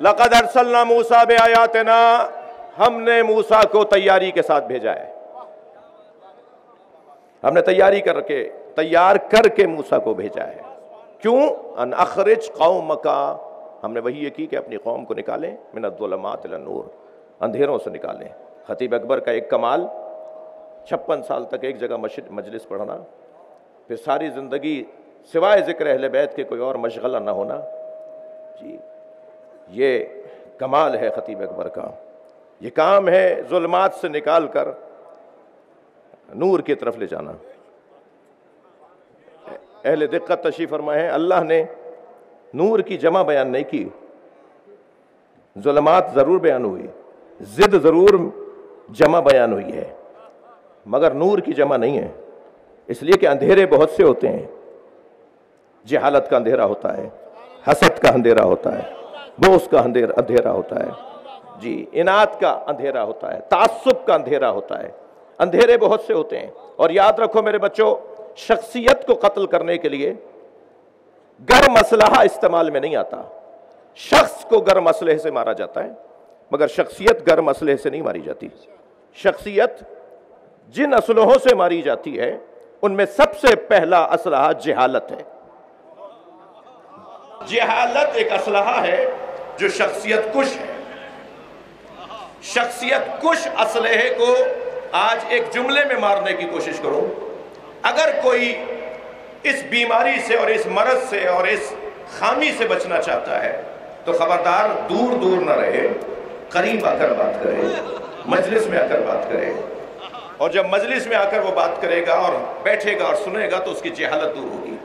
لقد ارسلنا موسیٰ بے آیاتنا ہم نے موسیٰ کو تیاری کے ساتھ بھیجا ہے۔ ہم نے تیاری کر کے، تیار کر کے موسیٰ کو بھیجا ہے۔ کیوں؟ ان اخرج قوم کا ہم نے وہی یہ کی کہ اپنی قوم کو نکالیں، من الظلمات النور، اندھیروں سے نکالیں۔ خطیب اکبر کا ایک کمال، چھپن سال تک ایک جگہ مجلس پڑھنا، پھر ساری زندگی سوائے ذکر اہل بیت کے کوئی اور مشغلہ نہ ہونا۔ جی یہ کمال ہے خطیب اکبر کا۔ یہ کام ہے ظلمات سے نکال کر نور کی طرف لے جانا۔ اہل دقت تشریف فرمائے اللہ نے نور کی جمع بیان نہیں کی۔ ظلمات ضرور بیان ہوئی زد ضرور جمع بیان ہوئی ہے۔ مگر نور کی جمع نہیں ہے، اس لیے کہ اندھیرے بہت سے ہوتے ہیں۔ جہالت کا اندھیرا ہوتا ہے، حسد کا اندھیرا ہوتا ہے بوس کا اندھیرا ہوتا ہے۔ جی انعت کا اندھیرا ہوتا ہے، تعصب کا اندھیرا ہوتا ہے۔ اندھیرے بہت سے ہوتے ہیں۔ اور یاد رکھو میرے بچوں، شخصیت کو قتل کرنے کے لیے گر مسلحہ استعمال میں نہیں آتا۔ شخص کو گر مسلح سے مارا جاتا ہے، مگر شخصیت گر مسلح سے نہیں ماری جاتی۔ شخصیت جن اسلحوں سے ماری جاتی ہے، ان میں سب سے پہلا اسلحہ جہالت ہے۔ جہالت ایک اسلحہ ہے جو شخصیت کش ہے۔ شخصیت کش اسلحے کو آج ایک جملے میں مارنے کی کوشش کرو اگر کوئی اس بیماری سے اور اس مرض سے اور اس خامی سے بچنا چاہتا ہے، تو خبردار دور دور نہ رہے، قریب آ کر بات کرے، مجلس میں آ کر بات کرے۔ اور جب مجلس میں آ کر وہ بات کرے گا اور بیٹھے گا اور سنے گا، تو اس کی جہالت دور ہوگی۔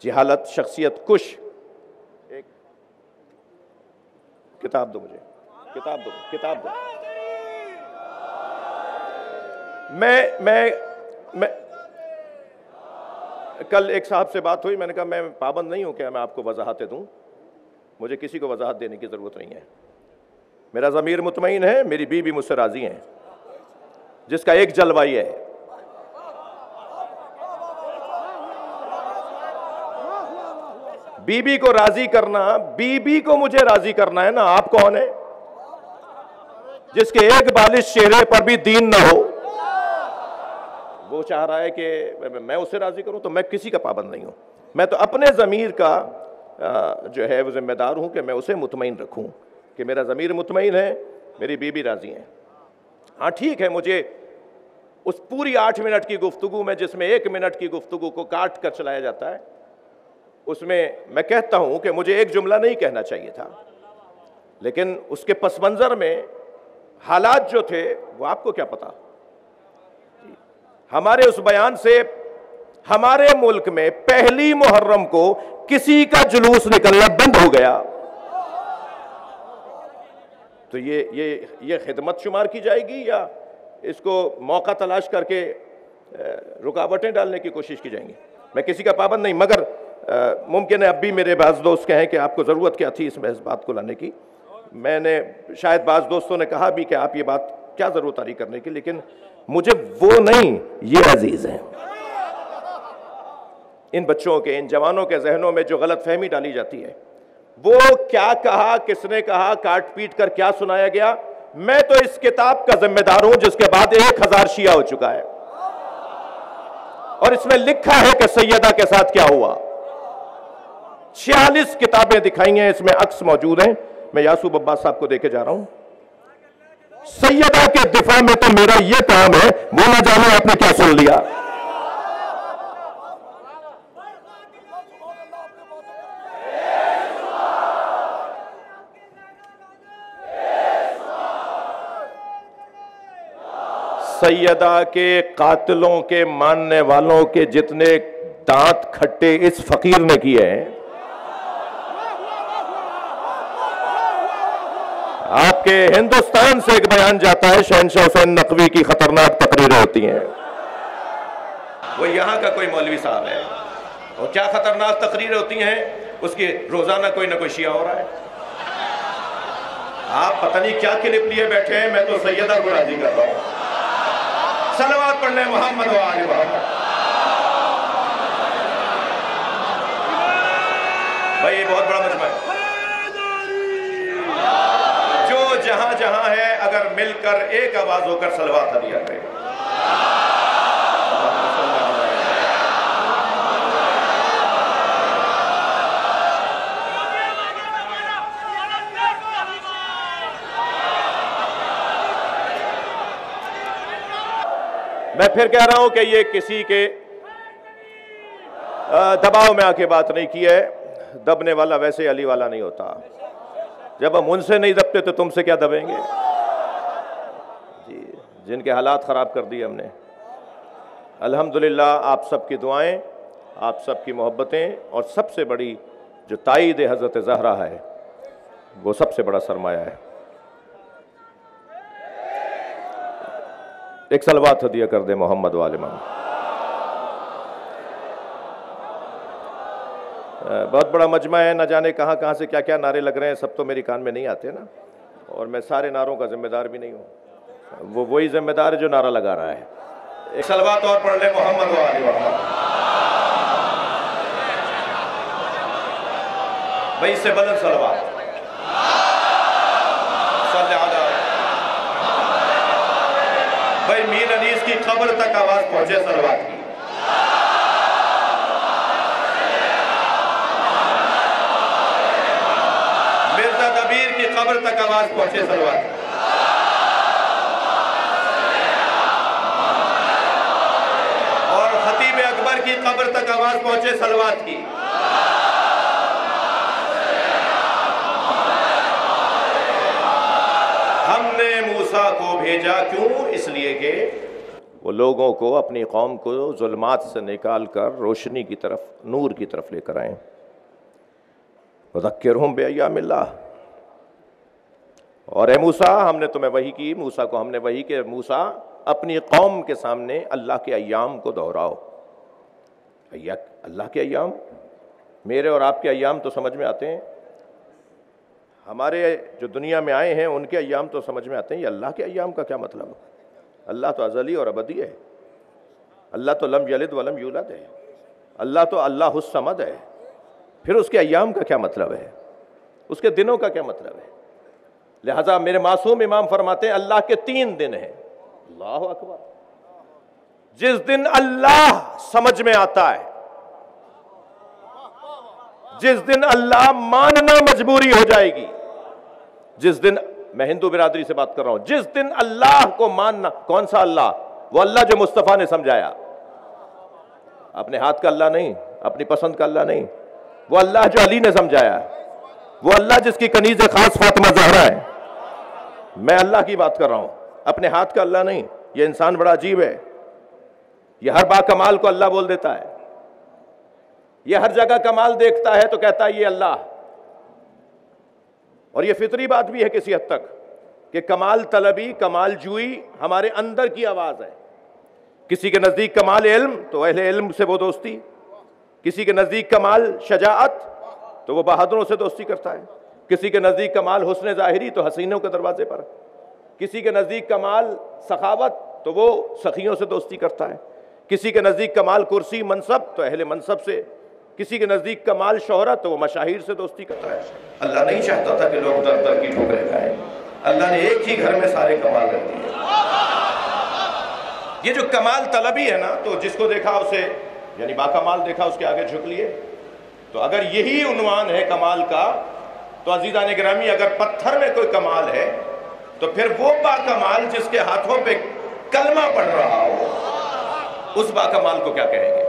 جہالت، شخصیت، کش۔ ایک کتاب دو مجھے۔ کتاب دو کتاب دو۔ میں میں میں کل ایک صاحب سے بات ہوئی، میں نے کہا میں پابند نہیں ہوں کہ میں آپ کو وضاحتیں دوں۔ مجھے کسی کو وضاحت دینے کی ضرورت نہیں ہے۔ میرا ضمیر مطمئن ہے، میری بی بھی مجھ سے راضی ہیں۔ جس کا ایک جلوائی ہے۔ بی بی کو راضی کرنا بی بی کو مجھے راضی کرنا ہے نا، آپ کون ہے جس کے ایک بالش چہرے پر بھی دین نہ ہو۔ وہ چاہ رہا ہے کہ میں اسے راضی کروں تو میں کسی کا پابند نہیں ہوں۔ میں تو اپنے ضمیر کا جو ہے وہ ذمہ دار ہوں کہ میں اسے مطمئن رکھوں کہ میرا ضمیر مطمئن ہے، میری بیوی راضی ہیں۔ ہاں ٹھیک ہے، مجھے اس پوری آٹھ منٹ کی گفتگو میں، جس میں ایک منٹ کی گفتگو کو کاٹ کر چلایا جاتا ہے، اس میں میں کہتا ہوں کہ مجھے ایک جملہ نہیں کہنا چاہیے تھا، لیکن اس کے پس منظر میں حالات جو تھے، وہ آپ کو کیا پتا؟ ہمارے اس بیان سے ہمارے ملک میں پہلی محرم کو کسی کا جلوس نکلنا بند ہو گیا۔ تو یہ یہ یہ خدمت شمار کی جائے گی یا اس کو موقع تلاش کر کے رکاوٹیں ڈالنے کی کوشش کی جائیں گی؟ میں کسی کا پابند نہیں، مگر ممکن ہے اب بھی میرے بعض دوست کہیں کہ آپ کو ضرورت کیا تھی اس میں اس بات کو لانے کی۔ میں نے شاید بعض دوستوں نے کہا بھی کہ آپ یہ بات کیا ضرورت آ رہی کرنے کی، لیکن مجھے وہ نہیں، یہ عزیز ہیں۔ ان بچوں کے، ان جوانوں کے ذہنوں میں جو غلط فہمی ڈالی جاتی ہے۔ وہ کیا کہا، کس نے کہا، کاٹ پیٹ کر کیا سنایا گیا؟ میں تو اس کتاب کا ذمہ دار ہوں، جس کے بعد ایک ہزار شیعہ ہو چکا ہے۔ اور اس میں لکھا ہے کہ سیدہ کے ساتھ کیا ہوا۔ چھیالیس کتابیں دکھائی ہیں، اس میں عکس موجود ہیں۔ میں یاسوب عباس صاحب کو دیکھے جا رہا ہوں۔ سیدہ کے دفاع میں تو میرا یہ کام ہے، وہ نہ جانے آپ نے کیا سن لیا۔ سیدہ کے قاتلوں کے ماننے والوں کے جتنے دانت کھٹے اس فقیر نے کیے ہیں آپ کے ہندوستان سے ایک بیان جاتا ہے، شہنشاہ حسین نقوی کی خطرناک تقریریں ہوتی ہیں۔ وہ یہاں کا کوئی مولوی صاحب ہے۔ اور کیا خطرناک تقریریں ہوتی ہیں؟ اس کی روزانہ کوئی نہ کوئی شیعہ ہو رہا ہے۔ آپ پتہ نہیں کیا کلپ لیے بیٹھے ہیں، میں تو سیدہ کو راضی کر رہا ہوں سلوات پڑھنے محمد و آل محمد۔ بھائی، یہ بہت بڑا جہاں ہے اگر مل کر ایک آواز ہو کر سلوات دیا کرے میں پھر کہہ رہا ہوں کہ یہ کسی کے دباؤ میں آ کے بات نہیں کی ہے۔ دبنے والا ویسے علی والا نہیں ہوتا۔ جب ہم ان سے نہیں دبتے تو تم سے کیا دبیں گے؟ جی جن کے حالات خراب کر دیے ہم نے۔ الحمدللہ، آپ سب کی دعائیں، آپ سب کی محبتیں اور سب سے بڑی جو تائید حضرت زہرا ہے، وہ سب سے بڑا سرمایہ ہے۔ ایک سلوات ہدیہ کر دے محمد والمان بہت بڑا مجمع ہے، نہ جانے کہاں کہاں سے کیا کیا نعرے لگ رہے ہیں، سب تو میری کان میں نہیں آتے نا۔ اور میں سارے نعروں کا ذمہ دار بھی نہیں ہوں۔ وہ وہی ذمہ دار ہے جو نعرہ لگا رہا ہے۔ ایک سلوات اور پڑھ لے محمد بھائی، اس سے بدل سلوات بھائی، میر انیس کی قبر تک آواز پہنچے سلوات کی۔ قبر تک آواز پہنچے سلوات۔ اور خطیب اکبر کی قبر تک آواز پہنچے سلوات کی۔ ہم نے موسیٰ کو بھیجا کیوں؟ اس لیے کہ وہ لوگوں کو اپنی قوم کو ظلمات سے نکال کر روشنی کی طرف، نور کی طرف لے کر آئیں وَذَكِّرْهُمْ بِأَيَّامِ اللَّهِ۔ اور اے موسیٰ، ہم نے تمہیں وحی کی، موسیٰ کو ہم نے وحی کہ موسیٰ، اپنی قوم کے سامنے اللہ کے ایام کو دہراؤ۔ اللہ کے ایام؟ میرے اور آپ کے ایام تو سمجھ میں آتے ہیں۔ ہمارے جو دنیا میں آئے ہیں، ان کے ایام تو سمجھ میں آتے ہیں۔ یہ اللہ کے ایام کا کیا مطلب؟ اللہ تو ازلی اور ابدی ہے۔ اللہ تو لم یلد ولم یولد ہے۔ اللہ تو اللہ السمد ہے۔ پھر اس کے ایام کا کیا مطلب ہے؟ اس کے دنوں کا کیا مطلب ہے؟ لہٰذا میرے معصوم امام فرماتے ہیں، اللہ کے تین دن ہیں۔ اللہ اکبر۔ جس دن اللہ سمجھ میں آتا ہے، جس دن اللہ ماننا مجبوری ہو جائے گی، جس دن، میں ہندو برادری سے بات کر رہا ہوں، جس دن اللہ کو ماننا، کون سا اللہ؟ وہ اللہ جو مصطفیٰ نے سمجھایا۔ اپنے ہاتھ کا اللہ نہیں، اپنی پسند کا اللہ نہیں، وہ اللہ جو علی نے سمجھایا۔ وہ اللہ جس کی کنیز خاص فاطمہ زہرا ہے۔ میں اللہ کی بات کر رہا ہوں۔ اپنے ہاتھ کا اللہ نہیں، یہ انسان بڑا عجیب ہے۔ یہ ہر با کمال کو اللہ بول دیتا ہے۔ یہ ہر جگہ کمال دیکھتا ہے تو کہتا ہے یہ اللہ۔ اور یہ فطری بات بھی ہے کسی حد تک کہ کمال طلبی، کمال جوئی ہمارے اندر کی آواز ہے۔ کسی کے نزدیک کمال علم تو اہل علم سے وہ دوستی۔ کسی کے نزدیک کمال شجاعت تو وہ بہادروں سے دوستی کرتا ہے۔ کسی کے نزدیک کمال حسن ظاہری تو حسینوں کے دروازے پر۔ کسی کے نزدیک کمال سخاوت تو وہ سخیوں سے دوستی کرتا ہے۔ کسی کے نزدیک کمال کرسی منصب تو اہل منصب سے۔ کسی کے نزدیک کمال شہرت تو وہ مشاہیر سے دوستی کرتا ہے۔ اللہ نہیں چاہتا تھا کہ لوگ در در کی ٹھوکریں کھائیں۔ اللہ نے ایک ہی گھر میں سارے کمال رکھ دیے۔ یہ جو کمال طلبی ہے نا، تو جس کو دیکھا اسے یعنی با کمال دیکھا، اس کے آگے جھک لیے۔ تو اگر یہی عنوان ہے کمال کا، تو عزیزان گرامی اگر پتھر میں کوئی کمال ہے، تو پھر وہ با کمال جس کے ہاتھوں پہ کلمہ پڑھ رہا ہو، اس با کمال کو کیا کہیں گے؟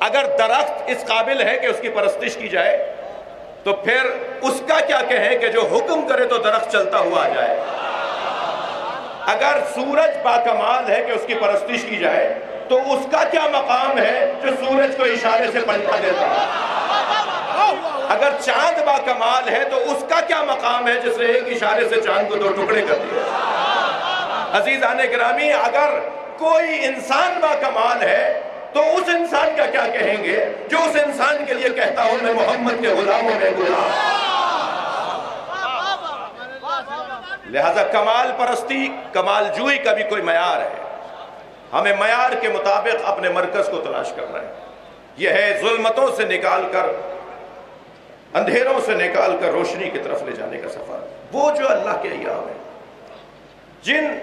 اگر درخت اس قابل ہے کہ اس کی پرستش کی جائے، تو پھر اس کا کیا کہیں کہ جو حکم کرے تو درخت چلتا ہوا آ جائے۔ اگر سورج با کمال ہے کہ اس کی پرستش کی جائے، تو اس کا کیا مقام ہے جو سورج کو اشارے سے پلٹا دیتا ہے؟ اگر چاند با کمال ہے، تو اس کا کیا مقام ہے جس نے ایک اشارے سے چاند کو دو ٹکڑے کر دیا؟ عزیز آنے گرامی، اگر کوئی انسان با کمال ہے، تو اس انسان کا کیا کہیں گے؟ جو اس انسان کے لیے کہتا ہوں میں محمد کے غلاموں میں غلام۔ لہذا کمال پرستی، کمال جوئی کا بھی کوئی معیار ہے۔ ہمیں معیار کے مطابق اپنے مرکز کو تلاش کرنا ہے۔ یہ ہے ظلمتوں سے نکال کر، اندھیروں سے نکال کر روشنی کی طرف لے جانے کا سفر۔ وہ جو اللہ کے ایام ہیں۔ جن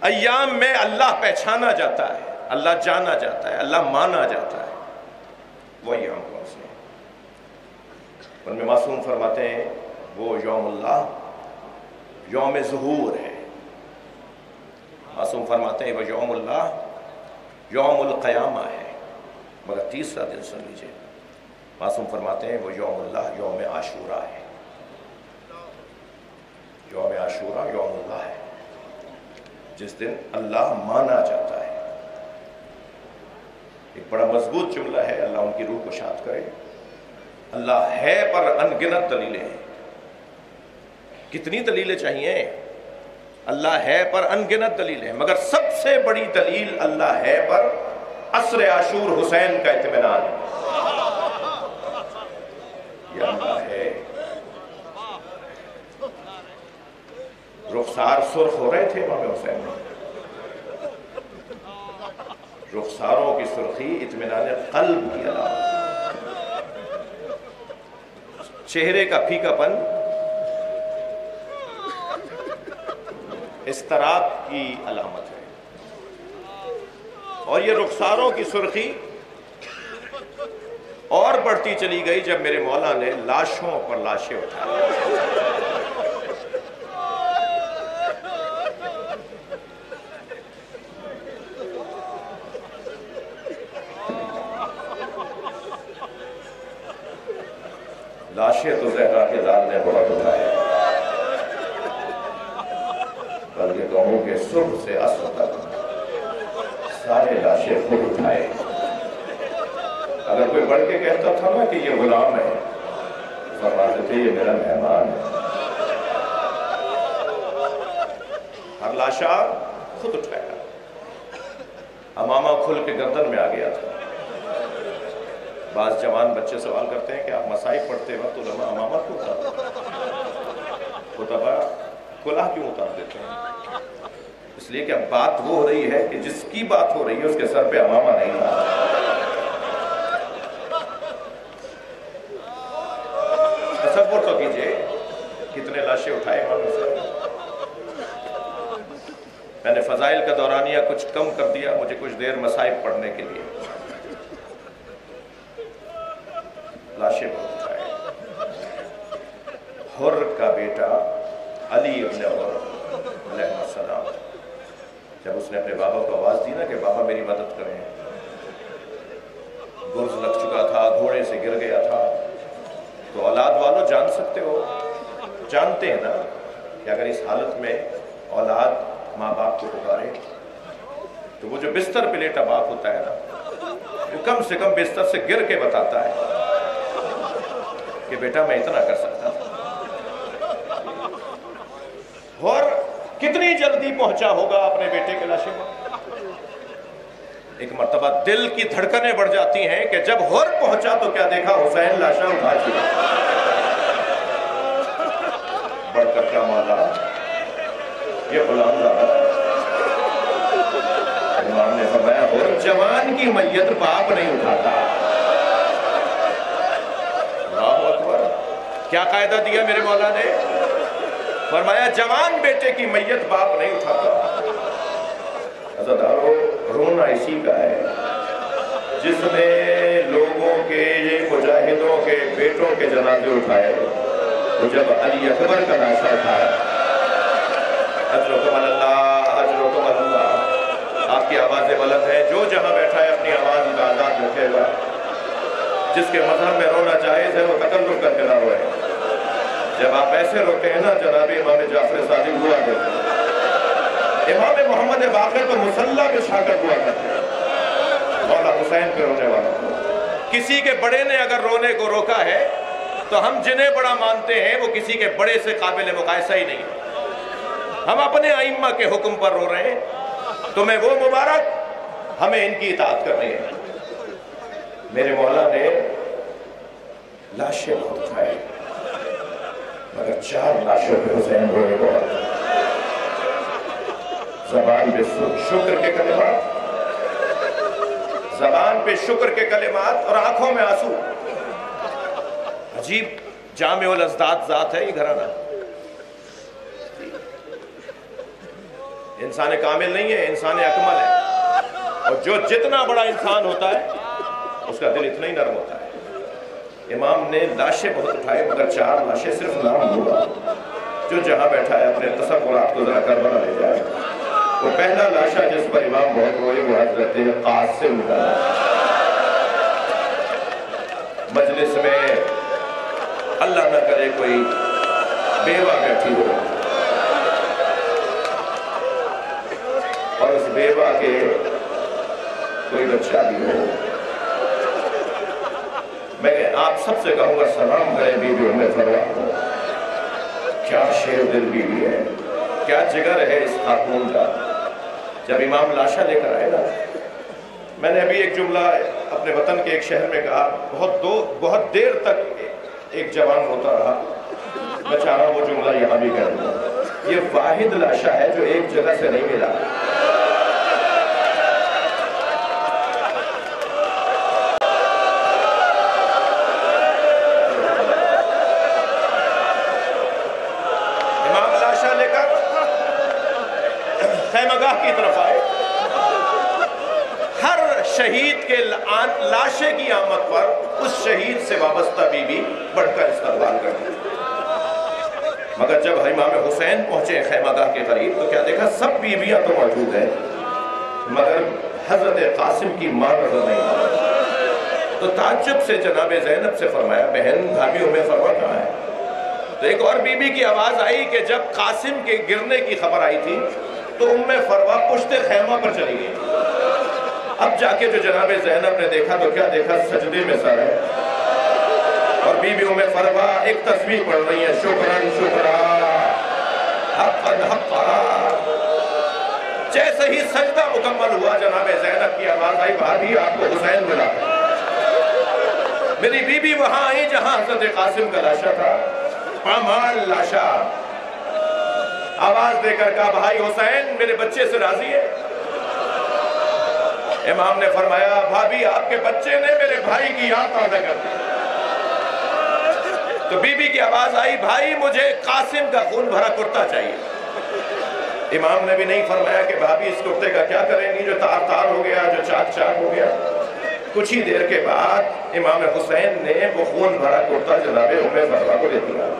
ایام میں اللہ پہچانا جاتا ہے، اللہ جانا جاتا ہے، اللہ مانا جاتا ہے وہ ایام کون سے ان میں معصوم فرماتے ہیں، وہ یوم اللہ یوم ظہور ہے معصوم فرماتے ہیں وہ یوم اللہ، یوم القیامہ ہے۔ مگر تیسرا دن سن لیجیے۔ معصوم فرماتے ہیں وہ یوم اللہ، یوم عاشورہ ہے۔ یوم عاشورہ، یوم اللہ ہے۔ جس دن اللہ مانا جاتا ہے۔ ایک بڑا مضبوط جملہ ہے، اللہ ان کی روح کو شاد کرے۔ اللہ ہے پر انگنت دلیلیں ہیں۔ کتنی دلیلیں چاہیے؟ اللہ ہے پر انگنت دلیل ہے مگر سب سے بڑی دلیل اللہ ہے پر عصر عاشور حسین کا اطمینان۔ یہ اللہ ہے۔ رخسار سرخ ہو رہے تھے امام حسین۔ رخساروں کی سرخی، اطمینان قلب کی علامت چہرے کا پھیکا پن استراب کی علامت ہے۔ اور یہ رخساروں کی سرخی اور بڑھتی چلی گئی جب میرے مولا نے لاشوں پر لاشیں اٹھائی لاشیں تو زہرا کے دار نے بہت اٹھائے۔ بلکہ دونوں کے صبح سے اصل تک سارے لاشیں خود اٹھائے۔ اگر کوئی بڑھ کے کہتا تھا نا کہ یہ غلام ہے، فرماتے تھے یہ میرا مہمان ہے۔ ہر لاشا خود اٹھایا۔ امامہ کھل کے گردن میں آ گیا تھا۔ بعض جوان بچے سوال کرتے ہیں کہ آپ مسائب پڑھتے وقت علماء امامہ کیوں اتار خطبہ کلاہ کیوں اتار دیتے ہیں؟ اس لیے کہ اب بات وہ ہو رہی ہے کہ جس کی بات ہو رہی ہے، اس کے سر پہ امامہ نہیں تھا تصور تو کیجیے کتنے لاشیں اٹھائے امام حسین میں نے فضائل کا دورانیہ کچھ کم کر دیا، مجھے کچھ دیر مسائب پڑھنے کے لیے لاشیں بہت اٹھائے حر کا بیٹا علی ابن علیہ السلام جب اس نے اپنے بابا کو آواز دی نا کہ بابا میری مدد کریں گرز لگ چکا تھا گھوڑے سے گر گیا تھا تو اولاد والوں جان سکتے ہو جانتے ہیں نا کہ اگر اس حالت میں اولاد ماں باپ کو پکارے تو وہ جو بستر پہ لیٹا باپ ہوتا ہے نا وہ کم سے کم بستر سے گر کے بتاتا ہے کہ بیٹا میں اتنا کر سکتا تھا اور کتنی جلدی پہنچا ہوگا اپنے بیٹے کے لاشے میں ایک مرتبہ دل کی دھڑکنیں بڑھ جاتی ہیں کہ جب ہور پہنچا تو کیا دیکھا حسین لاشا اٹھا چکا۔ بڑھ کر کیا مولا یہ غلام زادہ۔ امام نے فرمایا اور جوان کی میت باپ نہیں اٹھاتا۔ اللہ اکبر، کیا قاعدہ دیا میرے مولا نے؟ فرمایا، جوان بیٹے کی میت باپ نہیں اٹھاتا۔ عزدارو رونا اسی کا ہے۔ جس نے لوگوں کے مجاہدوں کے بیٹوں کے جنازے اٹھائے تو جب علی اکبر کا ناشا اٹھایا اجرکم اللہ اجرکم اللہ، آپ کی آوازیں بلند ہیں۔ جو جہاں بیٹھا ہے، اپنی آواز کا آزاد رکھے گا۔ جس کے مذہب میں رونا جائز ہے، وہ تکلف کر کے نہ روئے۔ جب آپ ایسے روتے ہیں نا، جناب امام جعفر صادق ہوا کرتے ہیں۔ امام محمد باقر تو مسلح کے شاکر ہوا کرتے ہیں۔ مولا حسین پہ رونے والا۔ کسی کے بڑے نے اگر رونے کو روکا ہے، تو ہم جنہیں بڑا مانتے ہیں، وہ کسی کے بڑے سے قابل مقایسہ ہی نہیں۔ ہم اپنے ائمہ کے حکم پر رو رہے ہیں۔ تمہیں وہ مبارک ہمیں ان کی اطاعت کرنی ہے۔ میرے مولا نے لاشیں بہت اٹھائے۔ مگر چار لاشوں پہ حسین روئے بہت زبان پہ شکر کے کلمات زبان پہ شکر کے کلمات اور آنکھوں میں آنسو عجیب جامع الازداد ذات ہے یہ گھرانہ انسان کامل نہیں ہے انسان اکمل ہے اور جو جتنا بڑا انسان ہوتا ہے اس کا دل اتنا ہی نرم ہوتا ہے امام نے لاشیں بہت اٹھائے، مگر چار لاشیں صرف نام ہوگا جو جہاں بیٹھا ہے، اپنے تصورات کو ذرا کر بنا لے جائے وہ پہلا لاشا جس پر امام بہت روئے، وہ حضرت قاسم کا مجلس میں اللہ نہ کرے کوئی بیوہ بیٹھی ہو۔ اور اس بیوہ کے کوئی بچہ بھی ہو۔ میں آپ سب سے کہوں گا، سلام کرے بی بی امی فروا کو کیا شیر دل بی بی ہے؟ کیا جگر ہے اس خاتون کا؟ جب امام لاشا لے کر آئے نا، میں نے ابھی ایک جملہ اپنے وطن کے ایک شہر میں کہا، بہت دو، بہت دیر تک ایک جوان ہوتا رہا۔ میں چاہ رہا وہ جملہ یہاں بھی کہہ دوں۔ یہ واحد لاشا ہے جو ایک جگہ سے نہیں ملا۔ مگر جب امام حسین پہنچے خیمہ گاہ کے قریب، تو کیا دیکھا سب بیویاں تو موجود ہیں۔ مگر حضرت قاسم کی ماں نظر نہیں تو تعجب سے جناب زینب سے فرمایا، بہن بھابیوں میں فرما کہاں ہے؟ تو ایک اور بی بی کی آواز آئی کہ جب قاسم کے گرنے کی خبر آئی تھی، تو ام فروا پشت خیمہ پر چلی گئی۔ اب جا کے جو جناب زینب نے دیکھا، تو کیا دیکھا؟ سجدے میں سر ہے۔ اور بی بی ام فروا، ایک تصویر پڑھ رہی ہے شکرن شکرا حقن حقا جیسے ہی سجدہ مکمل ہوا، جناب زینب کی آواز آئی بھابی آپ کو حسین ملا۔ میری بی بی وہاں آئی جہاں حضرت قاسم کا لاشا تھا۔ پامال لاشا۔ آواز دے کر کہا، بھائی حسین، میرے بچے سے راضی ہے؟ امام نے فرمایا بھابی آپ کے بچے نے میرے بھائی کی یاد تازہ کر دی۔ تو بی بی کی آواز آئی، بھائی، مجھے قاسم کا خون بھرا کرتا چاہیے. امام نے بھی نہیں فرمایا کہ بھابی اس کرتے کا کیا کریں گی، جو تار تار ہو گیا، جو چاک چاک ہو گیا۔ کچھ ہی دیر کے بعد امام حسین نے وہ خون بھرا کرتا جناب ام فروا کو لے دیا۔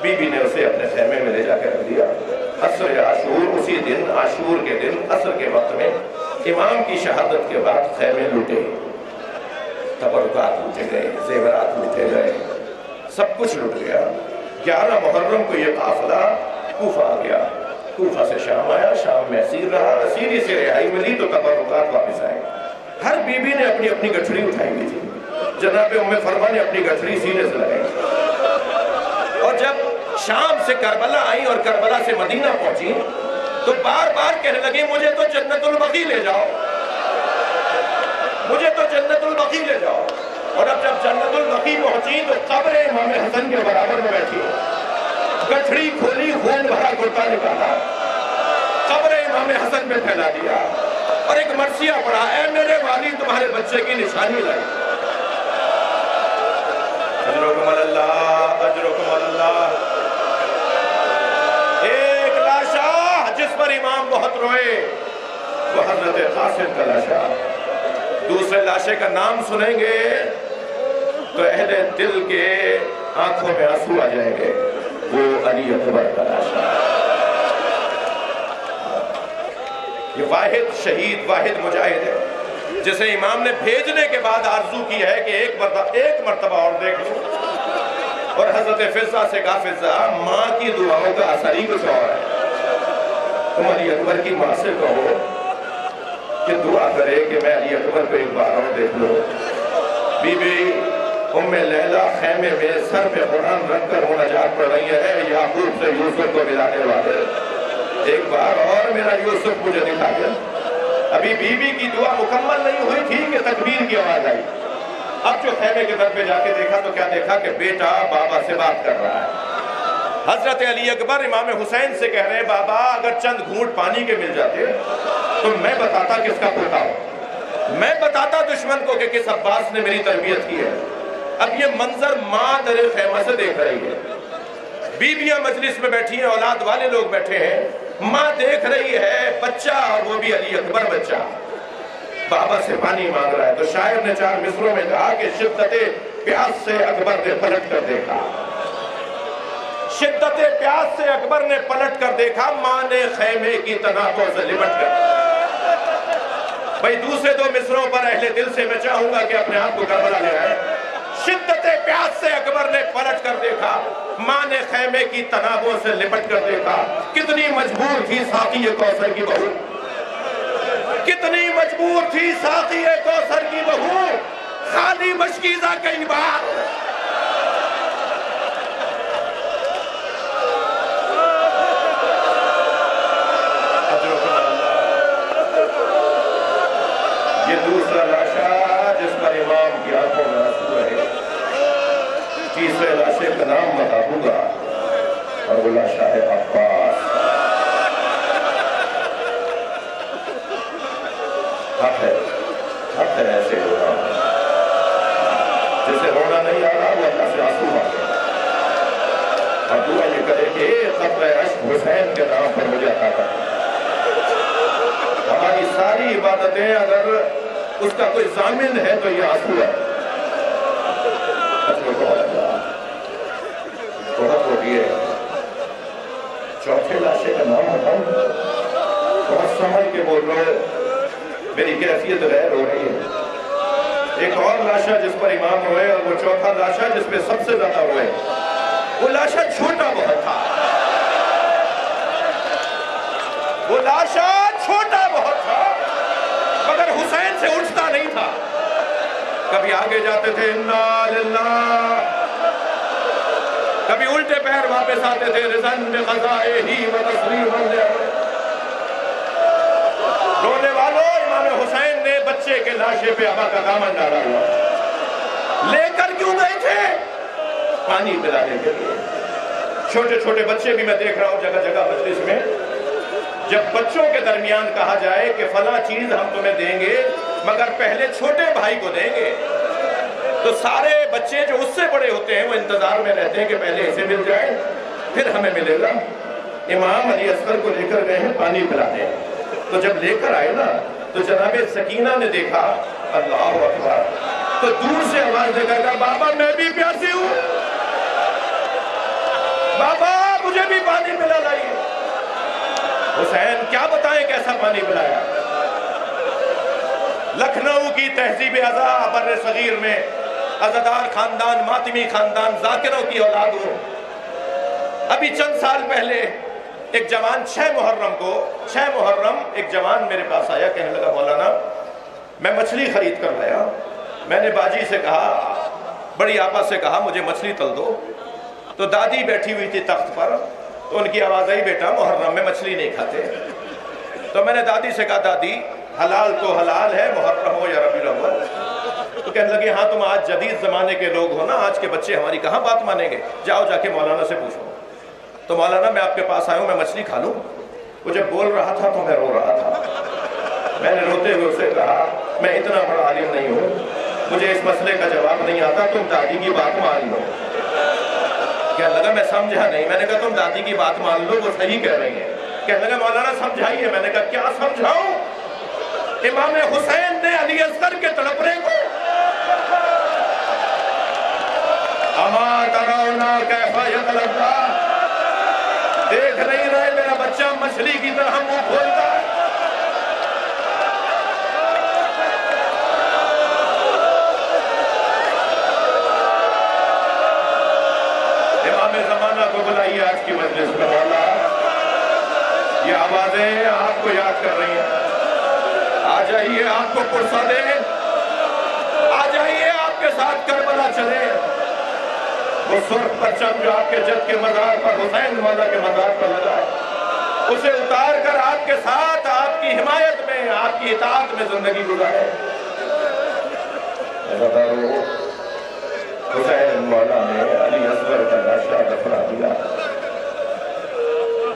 بی بی نے اسے اپنے خیمے میں لے جا کے رکھ دیا۔ عصر عاشور، اسی دن، عاشور کے دن، عصر کے وقت میں امام کی شہادت کے بعد خیمے لوٹے۔ تبرکات لوٹے گئے، زیورات لوٹے گئے۔ سب کچھ لوٹ گیا۔ گیارہ محرم کو یہ قافلہ کوفہ آ گیا۔ کوفہ سے شام آیا، شام میں اسیر رہا۔ اسیری سے رہائی ملی تو تبرکات واپس آئے۔ ہر بی بی نے اپنی اپنی گٹھڑی اٹھائی ہوئی تھی۔ جناب ام فرما نے اپنی گٹھڑی سینے سے لگائی۔ اور جب شام سے کربلا آئی اور کربلا سے مدینہ پہنچی تو بار بار کہنے لگی، مجھے تو جنت البقی لے جاؤ۔ مجھے تو جنت البقی لے جاؤ۔ اور اب جب جنت البقی پہنچی تو قبر امام حسن کے برابر میں بیٹھی۔ گٹھڑی کھولی، خون بھرا کرتا نکالا۔ قبر امام حسن میں پھیلا دیا۔ اور ایک مرثیہ پڑھا، اے میرے والی تمہارے بچے کی نشانی لائی۔ اجرکم اللہ اجرکم اللہ۔ ایک لاشا جس پر امام بہت روئے، وہ حضرت قاسم کا لاشا دوسرے لاشے کا نام سنیں گے تو اہل دل کے آنکھوں میں آنسو آ جائیں گے۔ وہ علی اکبر کا لاشا یہ واحد شہید، واحد مجاہد ہے۔ جسے امام نے بھیجنے کے بعد آرزو کی ہے کہ ایک مرتبہ ایک مرتبہ اور دیکھ لوں۔ اور حضرت فضہ سے کہا فضہ ماں کی دعاؤں کا اثر ہی کچھ اور ہے۔ تم علی اکبر کی ماں سے کہو۔ کہ دعا کرے کہ میں علی اکبر کو ایک بار اور دیکھ لوں۔ بی بی، ام لیلہ خیمے میں سر پہ قرآن رکھ کر مناجات پڑھ رہی ہے یعقوب سے یوسف کو ملانے والے۔ ایک بار اور میرا یوسف مجھے دکھا گیا ابھی بی بی کی دعا مکمل نہیں ہوئی تھی کہ تکبیر کی آواز آئی۔ اب جو خیمے کے در پہ جا کے دیکھا تو کیا دیکھا کہ بیٹا بابا سے بات کر رہا ہے۔ حضرت علی اکبر امام حسین سے کہہ رہے ہیں، بابا، اگر چند گھونٹ پانی کے مل جاتے، تو میں بتاتا کس کا پوتا ہوں میں بتاتا دشمن کو کہ کس عباس نے میری تربیت کی ہے۔ اب یہ منظر ماں در خیمہ سے دیکھ رہی ہے۔ بیویاں مجلس میں بیٹھی ہیں، اولاد والے لوگ بیٹھے ہیں۔ ماں دیکھ رہی ہے، بچہ اور وہ بھی علی اکبر بچہ۔ بابا سے پانی مانگ رہا ہے۔ تو شاعر نے چار مصروں میں کہا کہ شدت پیاس سے اکبر نے پلٹ کر دیکھا۔ شدت پیاس سے اکبر نے پلٹ کر دیکھا، ماں نے خیمے کی تناقوں سے لپٹ کر بھائی دوسرے دو مصروں پر اہل دل سے میں چاہوں گا کہ اپنے آپ کو کربلا لے آئے۔ شدت پیاس سے اکبر نے پلٹ کر دیکھا، ماں نے خیمے کی تنابوں سے لپٹ کر دیکھا۔ کتنی مجبور تھی ساتھی کوثر کی بہو۔ کتنی مجبور تھی ساتھی کوثر کی بہو۔ خالی مشکیزہ کئی بار اور وہ لاشا ہے عباس۔ حق ہے حق ہے ایسے ہونا۔ جسے رونا نہیں آ رہا وہ اللہ سے آنسو مانگے اور دعا یہ کرے کہ اے قبر عشق حسین کے نام پر مجھے عطا کر۔ ہماری ساری عبادتیں اگر اس کا کوئی ضامن ہے تو یہ آنسو ہے اچھا بہت اللہ بہت ہو گئے چوتھے لاشے کا نام بتاؤں بہت سمجھ کے بول رہے میری کیفیت غیر ہو رہی ہے ایک اور لاشا جس پر امام ہوئے اور وہ چوتھا لاشا جس پہ سب سے زیادہ ہوئے، وہ لاشا چھوٹا بہت تھا۔ وہ لاشا چھوٹا بہت تھا مگر حسین سے اٹھتا نہیں تھا۔ کبھی آگے جاتے تھے، انا للہ کبھی الٹے پیر واپس آتے تھے رزن بے بقضائے ہی و تسلیم رونے والوں، امام حسین نے بچے کے لاشے پہ آبا کا دامن ڈالا ہوا۔ لے کر کیوں گئے تھے؟ پانی پلانے کے لیے۔ چھوٹے چھوٹے بچے بھی میں دیکھ رہا ہوں جگہ جگہ مجلس میں۔ جب بچوں کے درمیان کہا جائے کہ فلاں چیز ہم تمہیں دیں گے، مگر پہلے چھوٹے بھائی کو دیں گے۔ تو سارے بچے جو اس سے بڑے ہوتے ہیں، وہ انتظار میں رہتے ہیں کہ پہلے اسے مل جائے، پھر ہمیں ملے گا۔ امام علی اصغر کو لے کر گئے ہیں، پانی پلانے۔ تو جب لے کر آئے نا، تو جناب سکینہ نے دیکھا، اللہ اکبر۔ تو دور سے آواز دے کر کہا، بابا میں بھی پیاسی ہوں۔ بابا، مجھے بھی پانی پلا لائیے۔ حسین، کیا بتائیں کیسا پانی پلایا؟ لکھنؤ کی تہذیب ازا بر صغیر میں ازدار خاندان، ماتمی خاندان، ذاکروں کی اولاد ہو۔ ابھی چند سال پہلے ایک جوان چھ محرم کو، چھ محرم ایک جوان میرے پاس آیا، کہنے لگا، مولانا، میں مچھلی خرید کر لایا میں نے باجی سے کہا، بڑی آپا سے کہا، مجھے مچھلی تل دو۔ تو دادی بیٹھی ہوئی تھی تخت پر، تو ان کی آواز آئی، بیٹا، محرم میں مچھلی نہیں کھاتے۔ تو میں نے دادی سے کہا، دادی، حلال تو حلال ہے، محرم ہو یا ربی الاول تو کہنے لگے ہاں تم آج جدید زمانے کے لوگ ہو نا، آج کے بچے ہماری کہاں بات مانیں گے؟ جاؤ جا کے مولانا سے پوچھو۔ تو مولانا، میں آپ کے پاس آیا ہوں، میں مچھلی کھا لوں۔ وہ جب بول رہا تھا تو میں رو رہا تھا۔ میں نے روتے ہوئے اسے کہا، میں اتنا بڑا عالم نہیں ہوں، مجھے اس مسئلے کا جواب نہیں آتا، تم دادی کی بات مان لو۔ کہنے لگا، میں سمجھا نہیں۔ میں نے کہا، تم دادی کی بات مان لو، وہ صحیح کہہ رہی ہیں۔ کہنے لگا، مولانا، سمجھائیے۔ میں نے کہا، کیا سمجھاؤں؟ امام حسین نے علی اصغر کے تڑپنے کو اما ترونا کیفا یتلقا دیکھ نہیں رہے، میرا بچہ مچھلی کی طرح منہ کھولتا۔ ہے امام زمانہ کو بلائیے آج کی مجلس میں یہ آوازیں آپ کو یاد کر رہی ہیں۔ آ جائیے، آپ کو پرسا دے آ جائیے، آپ کے ساتھ کربلا چلے۔ وہ سرخ پرچم جو آپ کے جد کے مزار پر حسین مولا کے مزار پر لگا ہے اسے اتار کر آپ کے ساتھ آپ کی حمایت میں آپ کی اطاعت میں زندگی گزارے حسین مولا نے علی اصغر کا لاشا دفنا دیا۔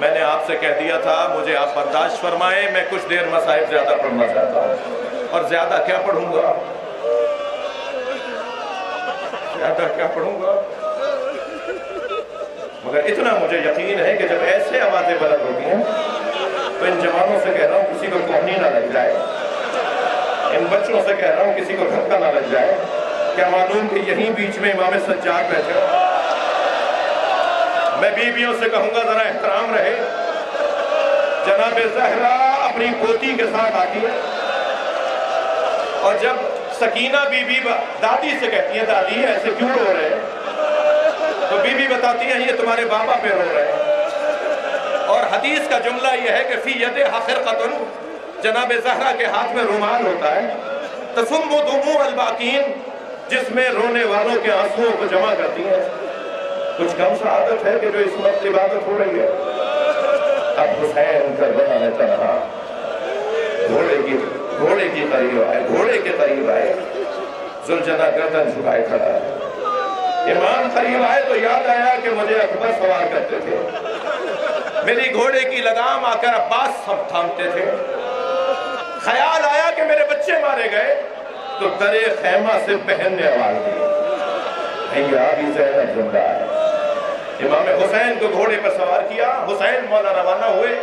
میں نے آپ سے کہہ دیا تھا مجھے آپ برداشت فرمائیں میں کچھ دیر مسائب زیادہ پڑھنا چاہتا ہوں۔ اور زیادہ کیا پڑھوں گا؟ زیادہ کیا پڑھوں گا؟ مگر اتنا مجھے یقین ہے کہ جب ایسے آوازیں بلند ہوتی ہیں، تو ان جوانوں سے کہہ رہا ہوں کسی کو کوہنی نہ لگ جائے۔ ان بچوں سے کہہ رہا ہوں کسی کو دھکا نہ لگ جائے۔ کیا معلوم کہ یہیں بیچ میں امام سجاد بیٹھے میں بیویوں سے کہوں گا، ذرا احترام رہے۔ جناب زہرا اپنی پوتی کے ساتھ آتی ہے۔ اور جب سکینہ بی بی دادی سے کہتی ہے، دادی ایسے کیوں رو رہے ہیں؟ تو بی بی بتاتی ہیں، یہ تمہارے بابا پہ رو رہے ہیں۔ اور حدیث کا جملہ یہ ہے کہ فی ید حفر قطن جناب زہرا کے ہاتھ میں رومال ہوتا ہے۔ تسم و دمو الباقین، جس میں رونے والوں کے آنسوؤں کو جمع کرتی ہیں۔ کچھ کم سعادت ہے کہ جو اس وقت عبادت ہو رہی ہے۔ اب حسین کربلا میں تنہا۔ گھوڑے کی گھوڑے کی قریب آئے، گھوڑے کے قریب آئے۔ زلجنا گردن جھکائے کھڑا ہے۔ امام قریب آئے تو یاد آیا کہ مجھے اکبر سوار کرتے تھے۔ میری گھوڑے کی لگام آ کر عباس سب تھامتے تھے۔ خیال آیا کہ میرے بچے مارے گئے تو درے خیمہ سے پہننے آواز دی۔ ابھی زینب زندہ ہے امام حسین کو گھوڑے پر سوار کیا۔ حسین مولا روانہ ہوئے۔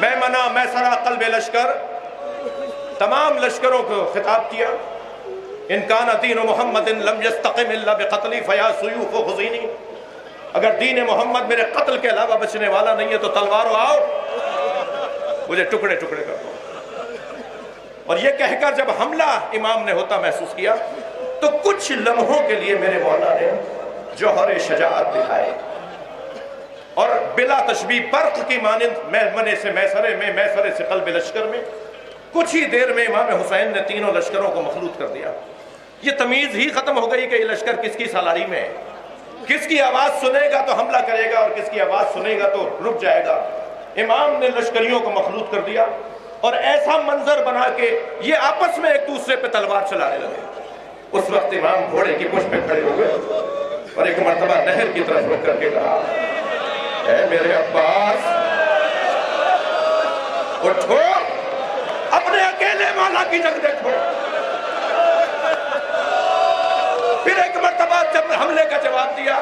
میں منا میں سرا قلب لشکر۔ تمام لشکروں کو خطاب کیا۔ ان کان دین محمد لم یستقم اللہ بقتلی فیا سیوف و حزینی اگر دین محمد میرے قتل کے علاوہ بچنے والا نہیں ہے تو تلوارو آؤ۔ مجھے ٹکڑے ٹکڑے کر دو۔ اور یہ کہہ کر جب حملہ امام نے ہوتا محسوس کیا، تو کچھ لمحوں کے لیے میرے مولا نے جوہر شجاعت دکھائے۔ اور بلا تشبیح برق کی مانند منے سے میسرے میں میسرے سے قلب لشکر میں، کچھ ہی دیر میں امام حسین نے تینوں لشکروں کو مخلوط کر دیا۔ یہ تمیز ہی ختم ہو گئی کہ یہ لشکر کس کی سالاری میں ہے؟ کس کی آواز سنے گا تو حملہ کرے گا اور کس کی آواز سنے گا تو رک جائے گا؟ امام نے لشکریوں کو مخلوط کر دیا اور ایسا منظر بنا کے یہ آپس میں ایک دوسرے پہ تلوار چلانے لگے۔ اس وقت امام گھوڑے کی پشت پہ کھڑے ہو گئے اور ایک مرتبہ نہر کی طرف رک کر کے کہا، اے میرے عباس، اٹھو، اپنے اکیلے مولا کی جنگ دیکھو۔ پھر ایک مرتبہ جب حملے کا جواب دیا،